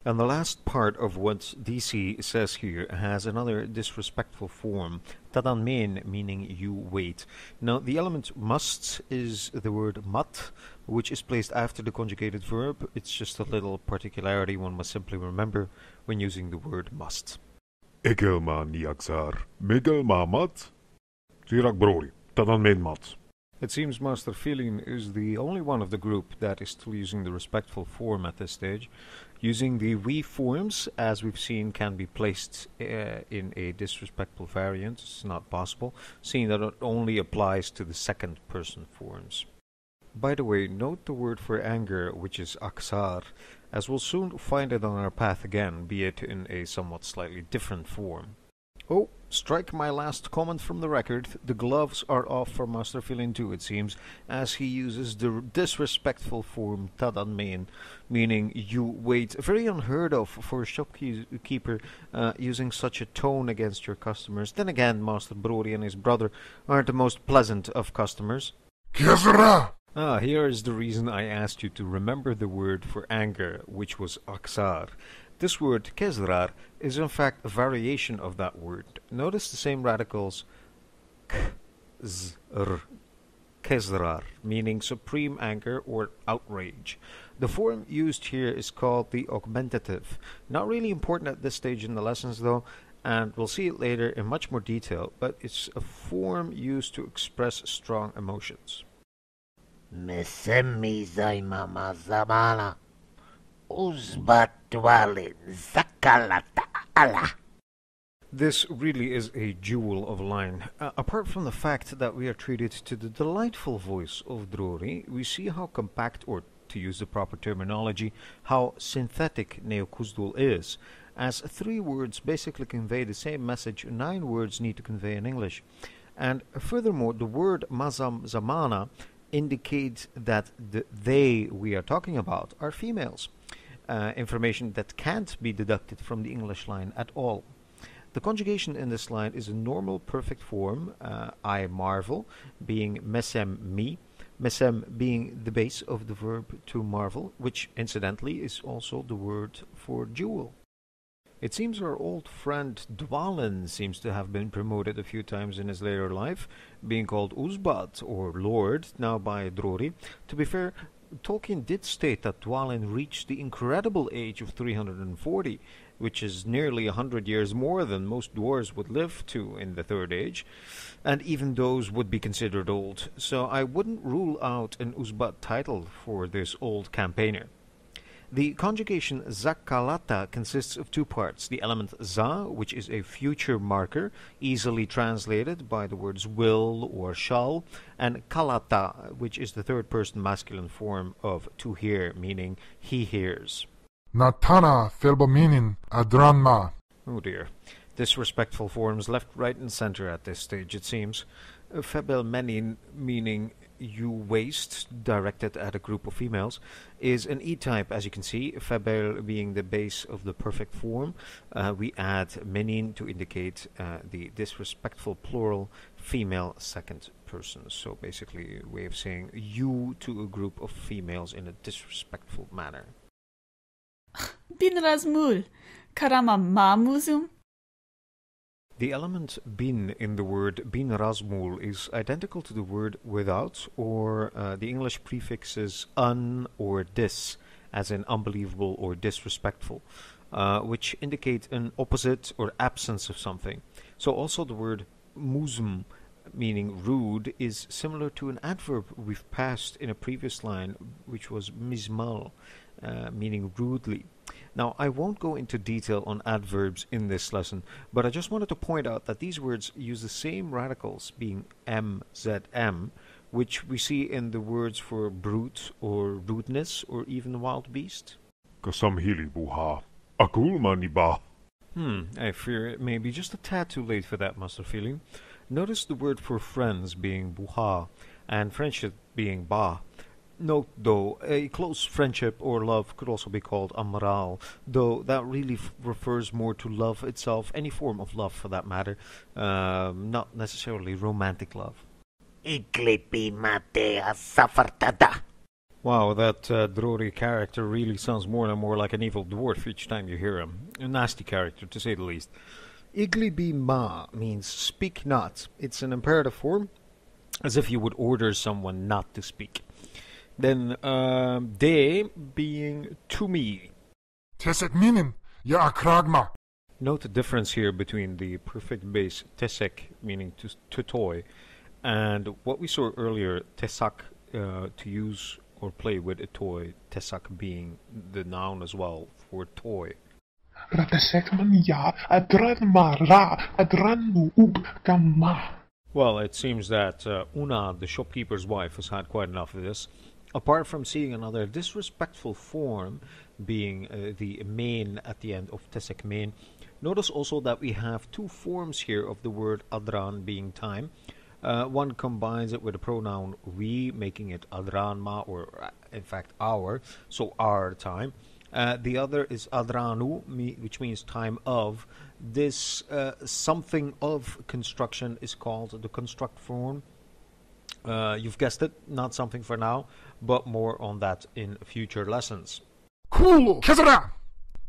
Speaker 1: And the last part of what DC says here has another disrespectful form, tadanmen, meaning you wait. Now, the element must is the word mat, which is placed after the conjugated verb. It's just a little particularity one must simply remember when using the word must.
Speaker 2: Egelma niaxar. Miguel mamat. Tirak brori. Tadanmen mat.
Speaker 1: It seems Master Filin is the only one of the group that is still using the respectful form at this stage. Using the we forms, as we've seen, can be placed uh, in a disrespectful variant. It's not possible, seeing that it only applies to the second person forms. By the way, note the word for anger, which is aksar, as we'll soon find it on our path again, be it in a somewhat slightly different form. Oh, strike my last comment from the record. The gloves are off for Master Filin too, it seems, as he uses the disrespectful form tadanmein, meaning you wait. Very unheard of for a shopkeeper uh, using such a tone against your customers. Then again, Master Brori and his brother aren't the most pleasant of customers.
Speaker 7: Kezra!
Speaker 1: Ah, here is the reason I asked you to remember the word for anger, which was aksar. This word, kezrar, is in fact a variation of that word. Notice the same radicals k, z, r, kezrar, meaning supreme anger or outrage. The form used here is called the augmentative. Not really important at this stage in the lessons though, and we'll see it later in much more detail, but it's a form used to express strong emotions.
Speaker 8: مسمي زي ما ما زمانة أثبت والد زكالة الله
Speaker 1: this really is a jewel of line. Uh, apart from the fact that we are treated to the delightful voice of Drori, we see how compact, or to use the proper terminology, how synthetic Neo-Khuzdul is. as three words basically convey the same message nine words need to convey in English. And furthermore, the word mazam zamana indicates that the they we are talking about are females. Uh, information that can't be deducted from the English line at all. The conjugation in this line is a normal perfect form, uh, I marvel, being mesem me, mesem being the base of the verb to marvel, which incidentally is also the word for jewel. It seems our old friend Dwalin seems to have been promoted a few times in his later life, being called Uzbat or Lord, now by Drori. To be fair, Tolkien did state that Dwalin reached the incredible age of 340, which is nearly a hundred years more than most dwarves would live to in the Third Age, and even those would be considered old, so I wouldn't rule out an Uzbat title for this old campaigner. The conjugation zakalata consists of two parts. The element za, which is a future marker, easily translated by the words will or shall, and kalata, which is the third person masculine form of to hear, meaning he hears.
Speaker 7: Natana felbominin adranma.
Speaker 1: Oh dear. Disrespectful forms left, right, and center at this stage, it seems. Febelmenin, meaning you waste, directed at a group of females, is an E-type, as you can see, Febel being the base of the perfect form. Uh, we add menin to indicate uh, the disrespectful plural female second person. So basically a way of saying you to a group of females in a disrespectful manner.
Speaker 6: Bin Razmul. Karama mamuzum.
Speaker 1: The element bin in the word bin razmul is identical to the word without or uh, the English prefixes un or dis, as in unbelievable or disrespectful, uh, which indicate an opposite or absence of something. So also the word muzm, meaning rude, is similar to an adverb we've passed in a previous line, which was mizmal, uh, meaning rudely. Now, I won't go into detail on adverbs in this lesson, but I just wanted to point out that these words use the same radicals, being m, z, m, which we see in the words for brute or rudeness or even wild beast.
Speaker 2: Kasamhili buha. Akulmani ba.
Speaker 1: Hmm, I fear it may be just a tad too late for that, Master Filin. Notice the word for friends being buha and friendship being ba. Note, though, a close friendship or love could also be called amral, though that really f- refers more to love itself, any form of love for that matter, um, not necessarily romantic love.
Speaker 8: Iklipi mate safartada.
Speaker 1: Wow, that uh, Drori character really sounds more and more like an evil dwarf each time you hear him. A nasty character, to say the least. Iglibi ma means speak not. It's an imperative form, as if you would order someone not to speak. Then um, de being to me.
Speaker 7: Tesek minin. Ya akragma.
Speaker 1: Note the difference here between the perfect base tesek, meaning to, to toy, and what we saw earlier, tesak, uh, to use or play with a toy, tesak being the noun as well for toy.
Speaker 3: Ratasekmania adranma ra adranu ub gamma.
Speaker 1: Well, it seems that uh, Una, the shopkeeper's wife, has had quite enough of this. Apart from seeing another disrespectful form being uh, the main at the end of Tesek main, notice also that we have two forms here of the word adran being time. Uh, one combines it with the pronoun we, making it adranma, or uh, in fact our, so our time. Uh, the other is adranu, which means time of. This uh, something of construction is called the construct form. Uh, you've guessed it, not something for now, but more on that in future lessons.
Speaker 7: Kulu. Kezra.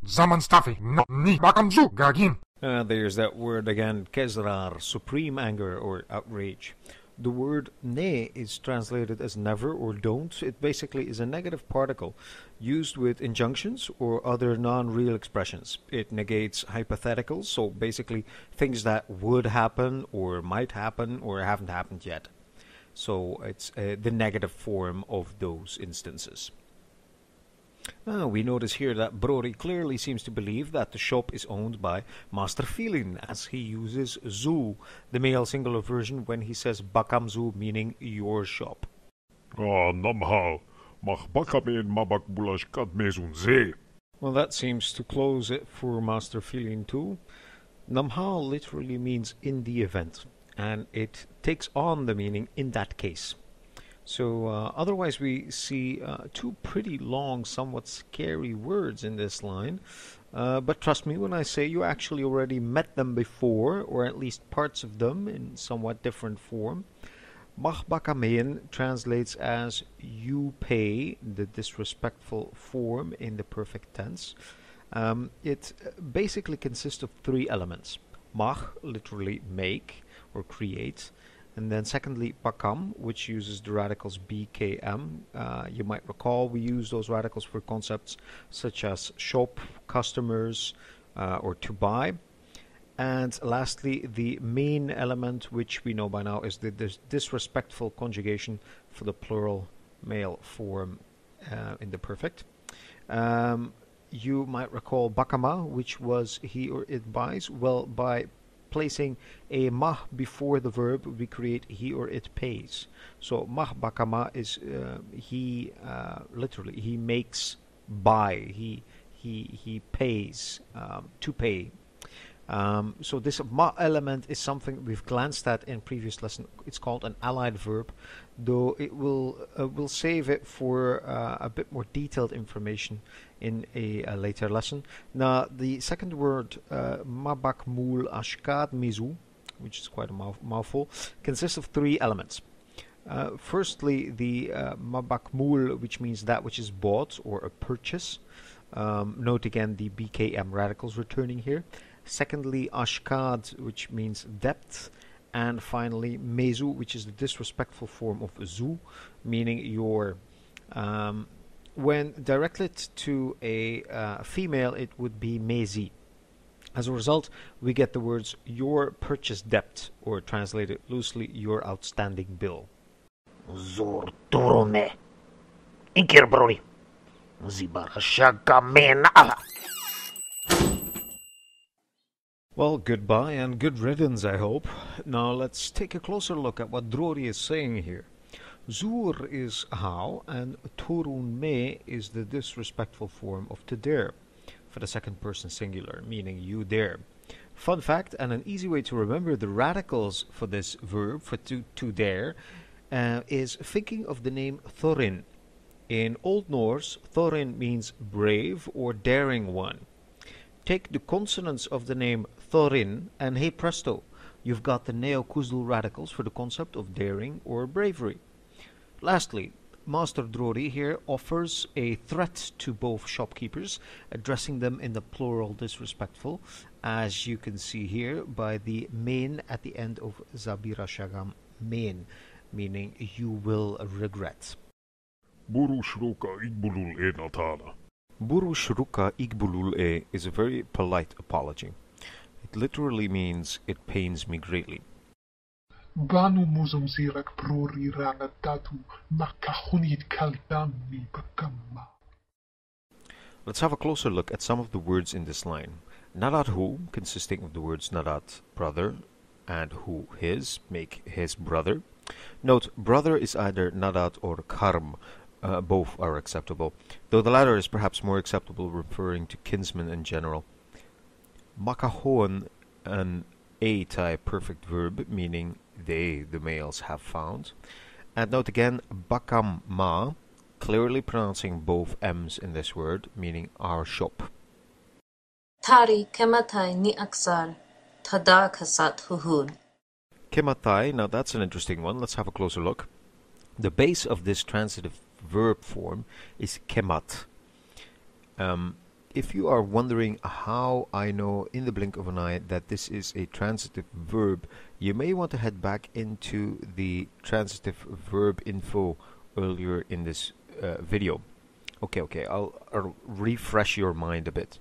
Speaker 7: Zaman stafi. No bakamzu gagin.
Speaker 1: Uh, there's that word again, kezrar, supreme anger or outrage. The word ne is translated as never or don't. It basically is a negative particle used with injunctions or other non real expressions. It negates hypotheticals, so basically things that would happen or might happen or haven't happened yet. So it's uh, the negative form of those instances. Ah, we notice here that Brori clearly seems to believe that the shop is owned by Master Filin, as he uses zu, the male singular version, when he says bakamzu, meaning your shop.
Speaker 2: Ah, namhal. Mag bakamin mabak bulashkat mezun ze.
Speaker 1: Well, that seems to close it for Master Filin too. Namhal literally means in the event, and it takes on the meaning in that case. So, uh, otherwise, we see uh, two pretty long, somewhat scary words in this line. Uh, but trust me when I say you actually already met them before, or at least parts of them in somewhat different form. Mahbakamein translates as you pay, the disrespectful form in the perfect tense. Um, it basically consists of three elements. Mach, literally make or create. And then secondly, bakam, which uses the radicals bkm. Uh, you might recall we use those radicals for concepts such as shop, customers, uh, or to buy. And lastly, the main element, which we know by now, is the dis disrespectful conjugation for the plural male form uh, in the perfect. Um, you might recall bakama, which was he or it buys. Well, by placing a mah before the verb, we create he or it pays. So mah bakama is uh, he uh, literally he makes buy. He he he pays um, to pay um, so this ma element is something we've glanced at in previous lesson. It's called an allied verb, though it will uh, will save it for uh, a bit more detailed information in a, a, later lesson. Now the second word uh, mabak mul ashkad mizu, which is quite a mouthful, consists of three elements. Uh, firstly, the uh, mabak which means that which is bought or a purchase. Um, note again the BKM radicals returning here. Secondly, ashkad, which means depth. And finally, mezu, which is the disrespectful form of zu, meaning your. Um, when directed to a uh, female, it would be mezi. As a result, we get the words your purchase debt, or translated loosely, your outstanding bill.
Speaker 8: Zor turone. Inkir brori. Zibara shaka mena.
Speaker 1: Well, goodbye and good riddance, I hope. Now let's take a closer look at what Drori is saying here. Zur is how, and turun me is the disrespectful form of to dare, for the second person singular, meaning you dare. Fun fact, and an easy way to remember the radicals for this verb, for to, to dare, uh, is thinking of the name Thorin. In Old Norse, Thorin means brave or daring one. Take the consonants of the name Thorin, and hey presto, you've got the Neo-Khuzdul radicals for the concept of daring or bravery. Lastly, Master Drori here offers a threat to both shopkeepers, addressing them in the plural disrespectful, as you can see here by the main at the end of Zabira Shagam main, meaning you will regret.
Speaker 2: Burushruka igbulul enatana.
Speaker 1: Burushruka igbulul e is a very polite apology. It literally means it pains me greatly.
Speaker 3: Banu muzum zirak prori rana datu makahunit kalbami bakama.
Speaker 1: Let's have a closer look at some of the words in this line. Nadat hu, consisting of the words nadat, brother, and hu, his, make his brother. Note, brother is either nadat or karm, uh, both are acceptable, though the latter is perhaps more acceptable referring to kinsmen in general. Makahoan, an A-type perfect verb, meaning they, the males, have found. And note again, bakam ma, clearly pronouncing both M's in this word, meaning our shop.
Speaker 4: Tari kematai ni aksar, tada kasat huhud.
Speaker 1: Kematai, now that's an interesting one. Let's have a closer look. The base of this transitive verb form is kemat. Um, if you are wondering how I know in the blink of an eye that this is a transitive verb, you may want to head back into the transitive verb info earlier in this uh, video. Okay, okay, I'll, I'll refresh your mind a bit.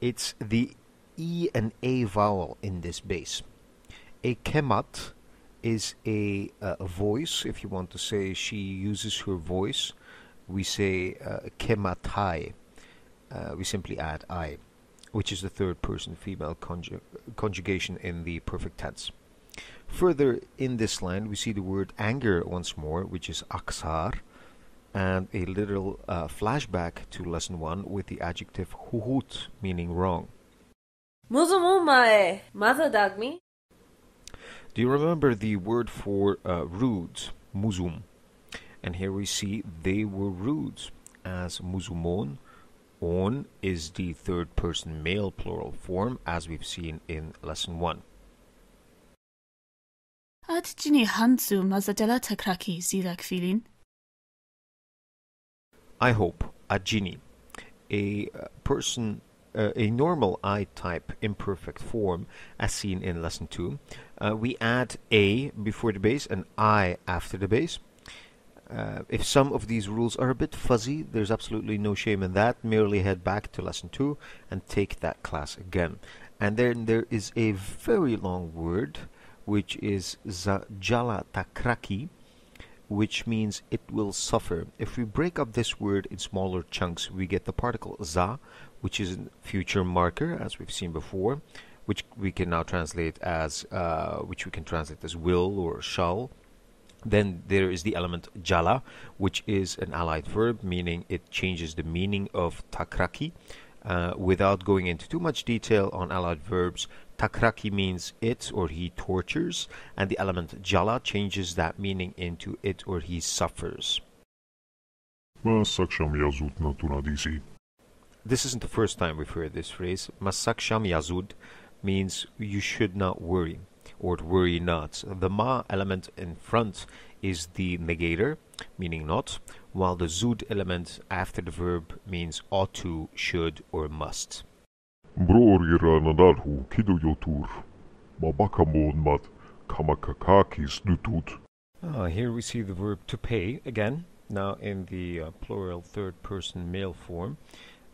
Speaker 1: It's the E and A vowel in this base. A kemat is a, uh, a voice. If you want to say she uses her voice, we say uh, kematai. Uh, we simply add I, which is the third person female conju conjugation in the perfect tense. Further in this line, we see the word anger once more, which is aksar. and a little uh, flashback to lesson one with the adjective huhut, meaning wrong.
Speaker 5: Dagmi.
Speaker 1: Do you remember the word for uh, rude, muzum? And here we see they were rude as muzumon. On is the third person male plural form as we've seen in lesson 1.
Speaker 6: At jini hansu mazadela takraki zilak filin.
Speaker 1: I hope ajini, a uh, person, uh, a normal I type imperfect form as seen in lesson 2. Uh, we add a before the base and I after the base. Uh, if some of these rules are a bit fuzzy, there's absolutely no shame in that. Merely head back to lesson 2 and take that class again. And then there is a very long word which is jala takraki, which means it will suffer. If we break up this word in smaller chunks, we get the particle za, which is a future marker, as we've seen before, which we can now translate as, uh, which we can translate as will or shall. Then there is the element jala, which is an allied verb, meaning it changes the meaning of takraki. Uh, without going into too much detail on allied verbs, takraki means it or he tortures, and the element jala changes that meaning into it or he suffers.
Speaker 2: Masaksham yazut na tunadisi.
Speaker 1: This isn't the first time we've heard this phrase. Masaksham yazud means you should not worry or worry not. The ma element in front is the negator, meaning not, while the zud element after the verb means ought to, should, or must.
Speaker 2: Brorira nadalhu kidu yotur. Mabakamon mat kamakakakis.
Speaker 1: Ah, here we see the verb to pay again, now in the uh, plural third person male form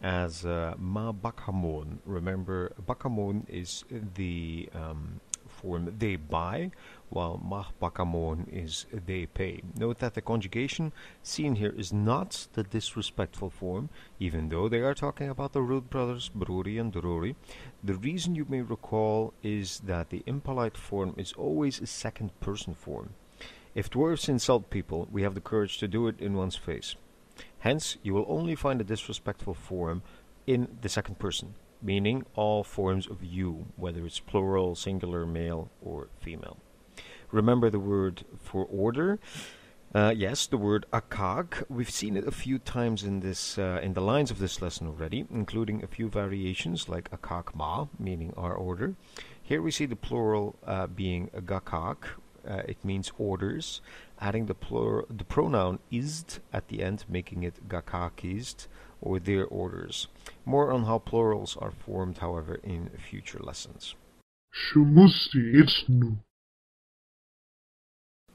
Speaker 1: as uh, ma bakamon. Remember, bakamon is the um, form they buy, while mah bakamon is they pay. Note that the conjugation seen here is not the disrespectful form, even though they are talking about the Root brothers, Bruri and Druri. The reason you may recall is that the impolite form is always a second person form. If dwarfs insult people, we have the courage to do it in one's face. Hence, you will only find a disrespectful form in the second person, meaning all forms of you, whether it's plural, singular, male, or female. Remember the word for order. Uh, yes, the word akag. We've seen it a few times in this uh, in the lines of this lesson already, including a few variations like akag ma, meaning our order. Here we see the plural uh, being gakag. Uh, it means orders, adding the plural, the pronoun isd at the end, making it gakakizd or their orders. More on how plurals are formed, however, in future lessons.
Speaker 3: Shumusti itsnu.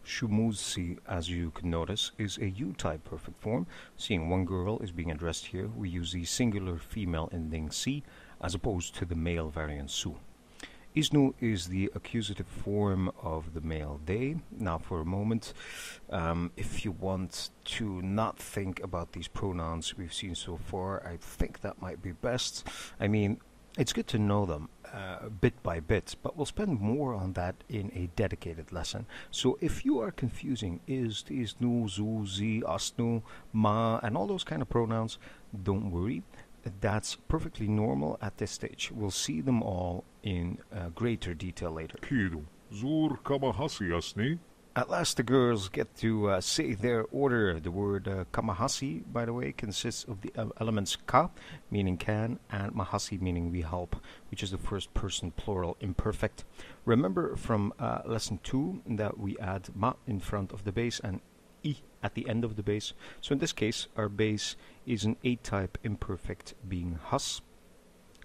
Speaker 1: Shumuzi, as you can notice, is a U-type perfect form. Seeing one girl is being addressed here, we use the singular female ending si as opposed to the male variant su. Isnu is the accusative form of the male they. Now, for a moment, um, if you want to not think about these pronouns we've seen so far, I think that might be best. I mean, it's good to know them uh, bit by bit, but we'll spend more on that in a dedicated lesson. So if you are confusing is, is, nu, zu, zi, asnu, ma, and all those kind of pronouns, don't worry that's perfectly normal at this stage. We'll see them all in uh, greater detail later.
Speaker 2: Kidu. Zur kamahasi asni.
Speaker 1: At last, the girls get to uh, say their order. The word uh, kamahasi, by the way, consists of the uh, elements ka, meaning can, and mahasi, meaning we help, which is the first person plural imperfect. Remember from uh, lesson 2 that we add ma in front of the base and at the end of the base. So in this case, our base is an A-type imperfect being has.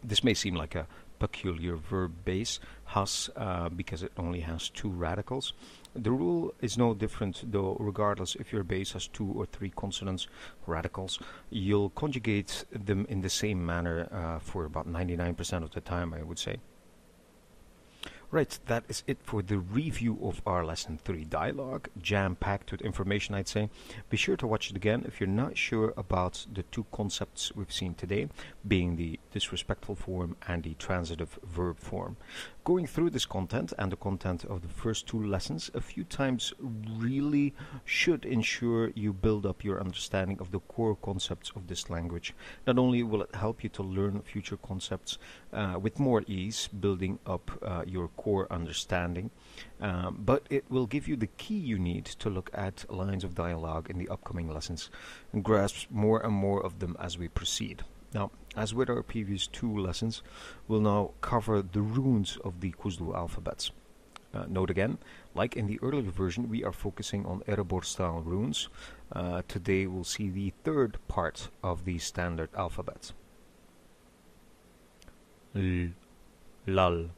Speaker 1: This may seem like a peculiar verb base, has, uh, because it only has two radicals. The rule is no different though, regardless if your base has two or three consonants, radicals, you'll conjugate them in the same manner uh, for about 99% of the time, I would say. Right, that is it for the review of our lesson 3 dialogue, jam-packed with information I'd say. Be sure to watch it again if you're not sure about the two concepts we've seen today, being the disrespectful form and the transitive verb form. Going through this content and the content of the first two lessons a few times really should ensure you build up your understanding of the core concepts of this language. Not only will it help you to learn future concepts uh, with more ease, building up uh, your core understanding, um, but it will give you the key you need to look at lines of dialogue in the upcoming lessons and grasp more and more of them as we proceed. Now, as with our previous two lessons, we'll now cover the runes of the Khuzdul alphabets. Uh, note again, like in the earlier version, we are focusing on Erebor style runes. Uh, today we'll see the third part of the standard alphabet. L, lal,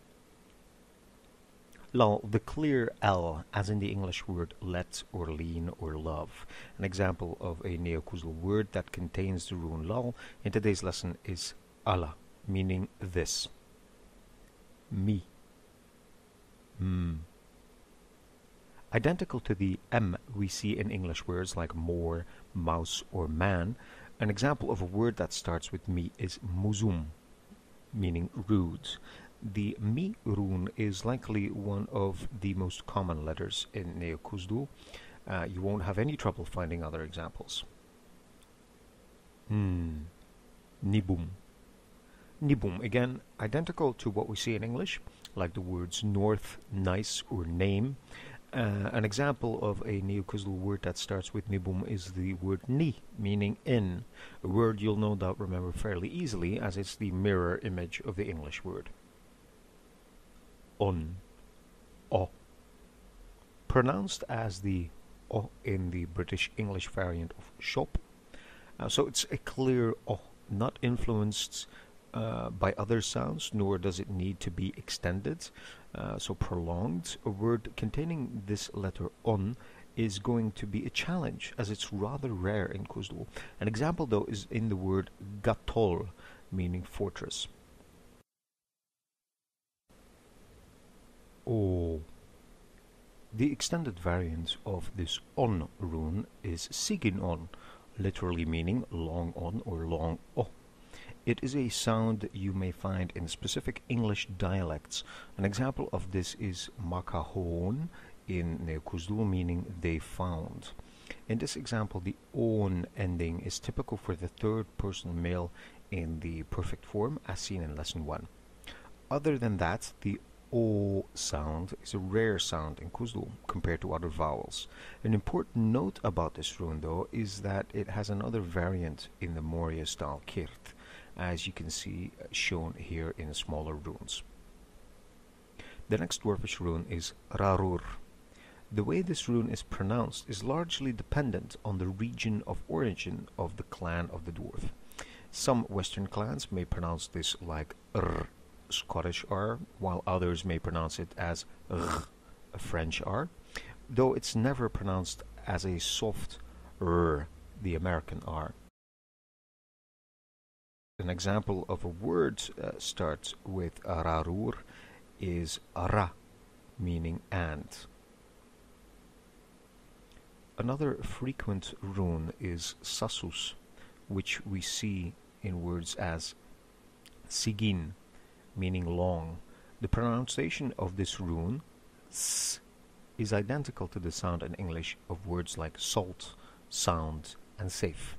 Speaker 1: Lal, the clear L, as in the English word let or lean or love. An example of a Neo-Khuzdul word that contains the rune Lal in today's lesson is Allah, meaning this. Me. Mm. Identical to the M we see in English words like more, mouse, or man, an example of a word that starts with me is muzum, meaning rude. The Mi rune is likely one of the most common letters in Neo-Khuzdul. Uh, you won't have any trouble finding other examples. Hmm. Nibum. Nibum, again, identical to what we see in English, like the words north, nice, or name. Uh, an example of a Neo-Khuzdul word that starts with nibum is the word ni, meaning in, a word you'll no doubt remember fairly easily as it's the mirror image of the English word on, o. Pronounced as the o in the British English variant of shop. Uh, so it's a clear o, not influenced uh, by other sounds, nor does it need to be extended, uh, so prolonged. A word containing this letter on is going to be a challenge, as it's rather rare in Khuzdul. An example, though, is in the word gatol, meaning fortress. O. The extended variant of this on rune is sigin on, literally meaning long on or long o. It is a sound you may find in specific English dialects. An example of this is makahon in Neo-Khuzdul, meaning they found. In this example, the on ending is typical for the third person male in the perfect form, as seen in lesson 1. Other than that, the O sound is a rare sound in Khuzdul compared to other vowels. An important note about this rune though is that it has another variant in the Moria style Cirth, as you can see uh, shown here in smaller runes. The next dwarfish rune is Rarur. The way this rune is pronounced is largely dependent on the region of origin of the clan of the dwarf. Some western clans may pronounce this like R Scottish R, while others may pronounce it as R, a French R, though it's never pronounced as a soft R, the American R. An example of a word uh, starts with ararur is ara, meaning and. Another frequent rune is sasus, which we see in words as sigin, meaning long. The pronunciation of this rune, s, is identical to the sound in English of words like salt, sound, and safe.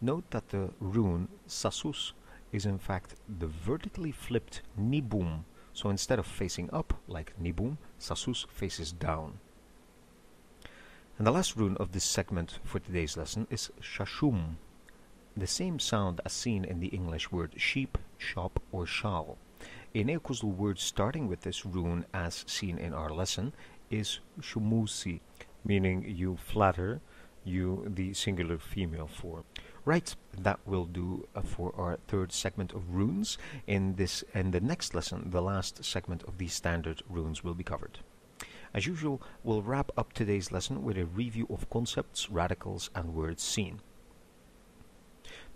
Speaker 1: Note that the rune sasus is in fact the vertically flipped nibum, so instead of facing up like nibum, sasus faces down. And the last rune of this segment for today's lesson is shashum, the same sound as seen in the English word sheep, shop, or shal. A Neo-Khuzdul word starting with this rune as seen in our lesson is shumusi, meaning you flatter, you the singular female form. Right, that will do uh, for our third segment of runes. In this and the next lesson, the last segment of these standard runes will be covered. As usual, we'll wrap up today's lesson with a review of concepts, radicals, and words seen.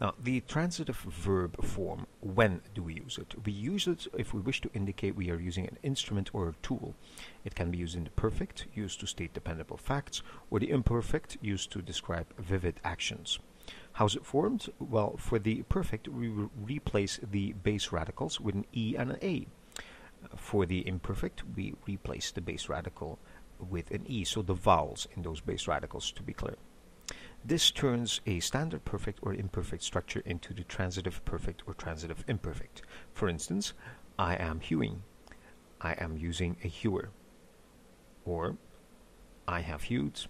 Speaker 1: Now, the transitive verb form, when do we use it? We use it if we wish to indicate we are using an instrument or a tool. It can be used in the perfect, used to state dependable facts, or the imperfect, used to describe vivid actions. How's it formed? Well, for the perfect, we replace the base radicals with an E and an A. For the imperfect, we replace the base radical with an e, so the vowels in those base radicals to be clear. This turns a standard perfect or imperfect structure into the transitive perfect or transitive imperfect. For instance, I am hewing. I am using a hewer. Or, I have hewed.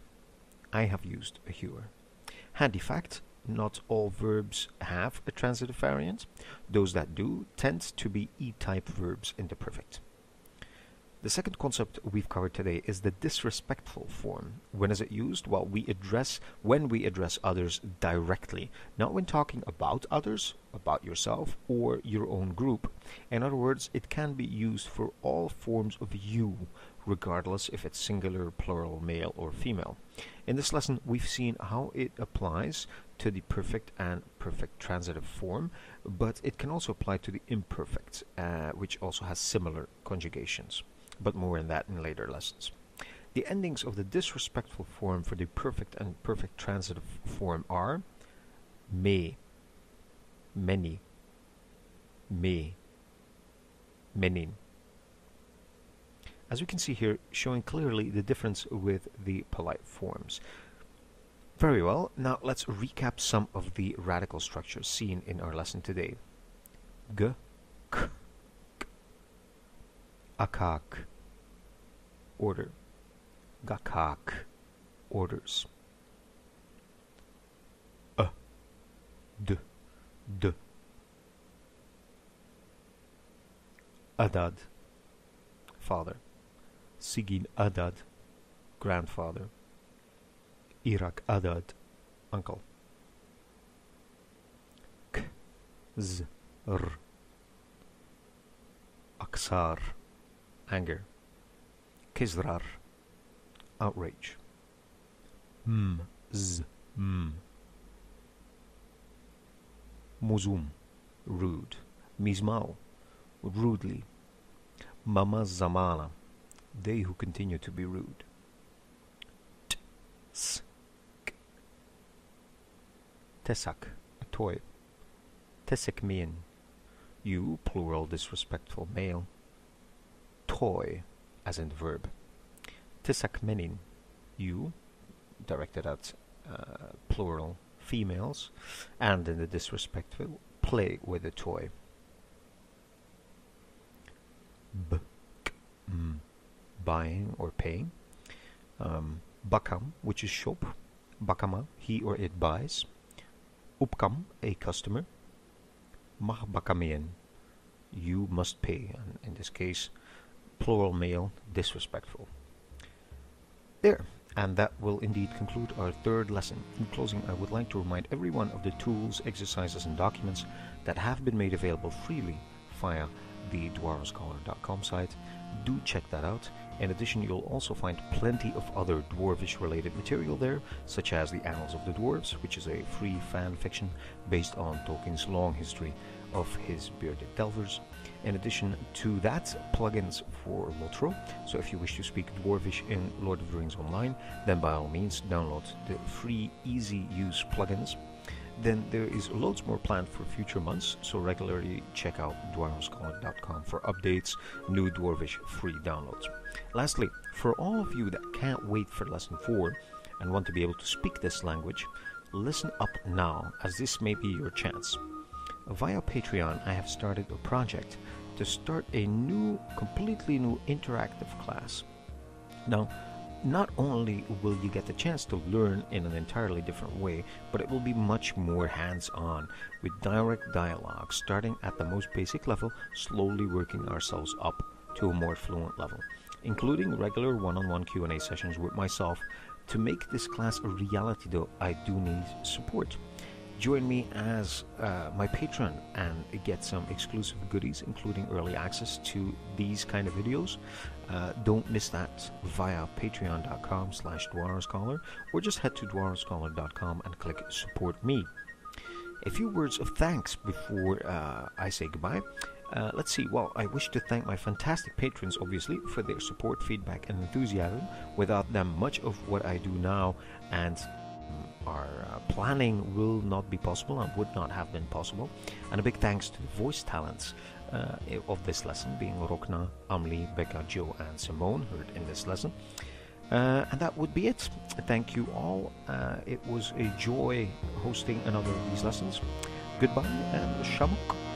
Speaker 1: I have used a hewer. Handy fact, not all verbs have a transitive variant. Those that do tend to be E-type verbs in the perfect. The second concept we've covered today is the disrespectful form. When is it used? Well, we address when we address others directly, not when talking about others, about yourself or your own group. In other words, it can be used for all forms of you, regardless if it's singular, plural, male, or female. In this lesson, we've seen how it applies to the perfect and perfect transitive form, but it can also apply to the imperfect, uh, which also has similar conjugations but more on that in later lessons. The endings of the disrespectful form for the perfect and perfect transitive form are me, many, me, menin. As we can see here, showing clearly the difference with the polite forms. Very well, now let's recap some of the radical structures seen in our lesson today. G, k, akak, order. Gakak, orders. A, d, d. Adad, father. Sigin Adad, grandfather. Irak Adad, uncle. K, z, r. Aksar, anger. Kizrar, outrage. M, z, m. Muzum, rude. Mizmau, rudely. Mama Zamana, they who continue to be rude. T, s, k. Tesak, a toy. Tesekmien, you, plural disrespectful male. Toy, as in the verb. Tisakmenin, you, directed at uh, plural females, and in the disrespectful, play with a toy. B, k, m, buying or paying. Um, bakam, which is shop. Bakama, he or it buys. Upkam, a customer. Mag bakamien, you must pay. And in this case, plural male, disrespectful. There, and that will indeed conclude our third lesson. In closing, I would like to remind everyone of the tools, exercises, and documents that have been made available freely via the dwarrowscholar.com site. Do check that out. In addition, you'll also find plenty of other dwarvish related material there, such as the Annals of the Dwarves, which is a free fan fiction based on Tolkien's long history of his bearded delvers. In addition to that, plugins for Lotro. So if you wish to speak Dwarvish in Lord of the Rings Online, then by all means download the free, easy use plugins. Then there is loads more planned for future months, so regularly check out dwarrowscholar.com for updates, new Dwarvish free downloads. Lastly, for all of you that can't wait for lesson 4 and want to be able to speak this language, listen up now, as this may be your chance. Via Patreon, I have started a project to start a new, completely new interactive class. Now, not only will you get the chance to learn in an entirely different way, but it will be much more hands-on with direct dialogue, starting at the most basic level, slowly working ourselves up to a more fluent level, including regular one-on-one Q&A sessions with myself. To make this class a reality though, I do need support join me as uh, my patron and get some exclusive goodies, including early access to these kind of videos. Uh, don't miss that via patreon.com slash dwarrowscholar or just head to dwarrowscholar.com and click support me. A few words of thanks before uh, I say goodbye. Uh, let's see. Well, I wish to thank my fantastic patrons, obviously, for their support, feedback, and enthusiasm. Without them, much of what I do now and our uh, planning will not be possible and would not have been possible. And a big thanks to the voice talents uh, of this lesson, being Rokna, Amli, Becca, Joe, and Simone, heard in this lesson. Uh, and that would be it. Thank you all. Uh, it was a joy hosting another of these lessons. Goodbye and shamuk.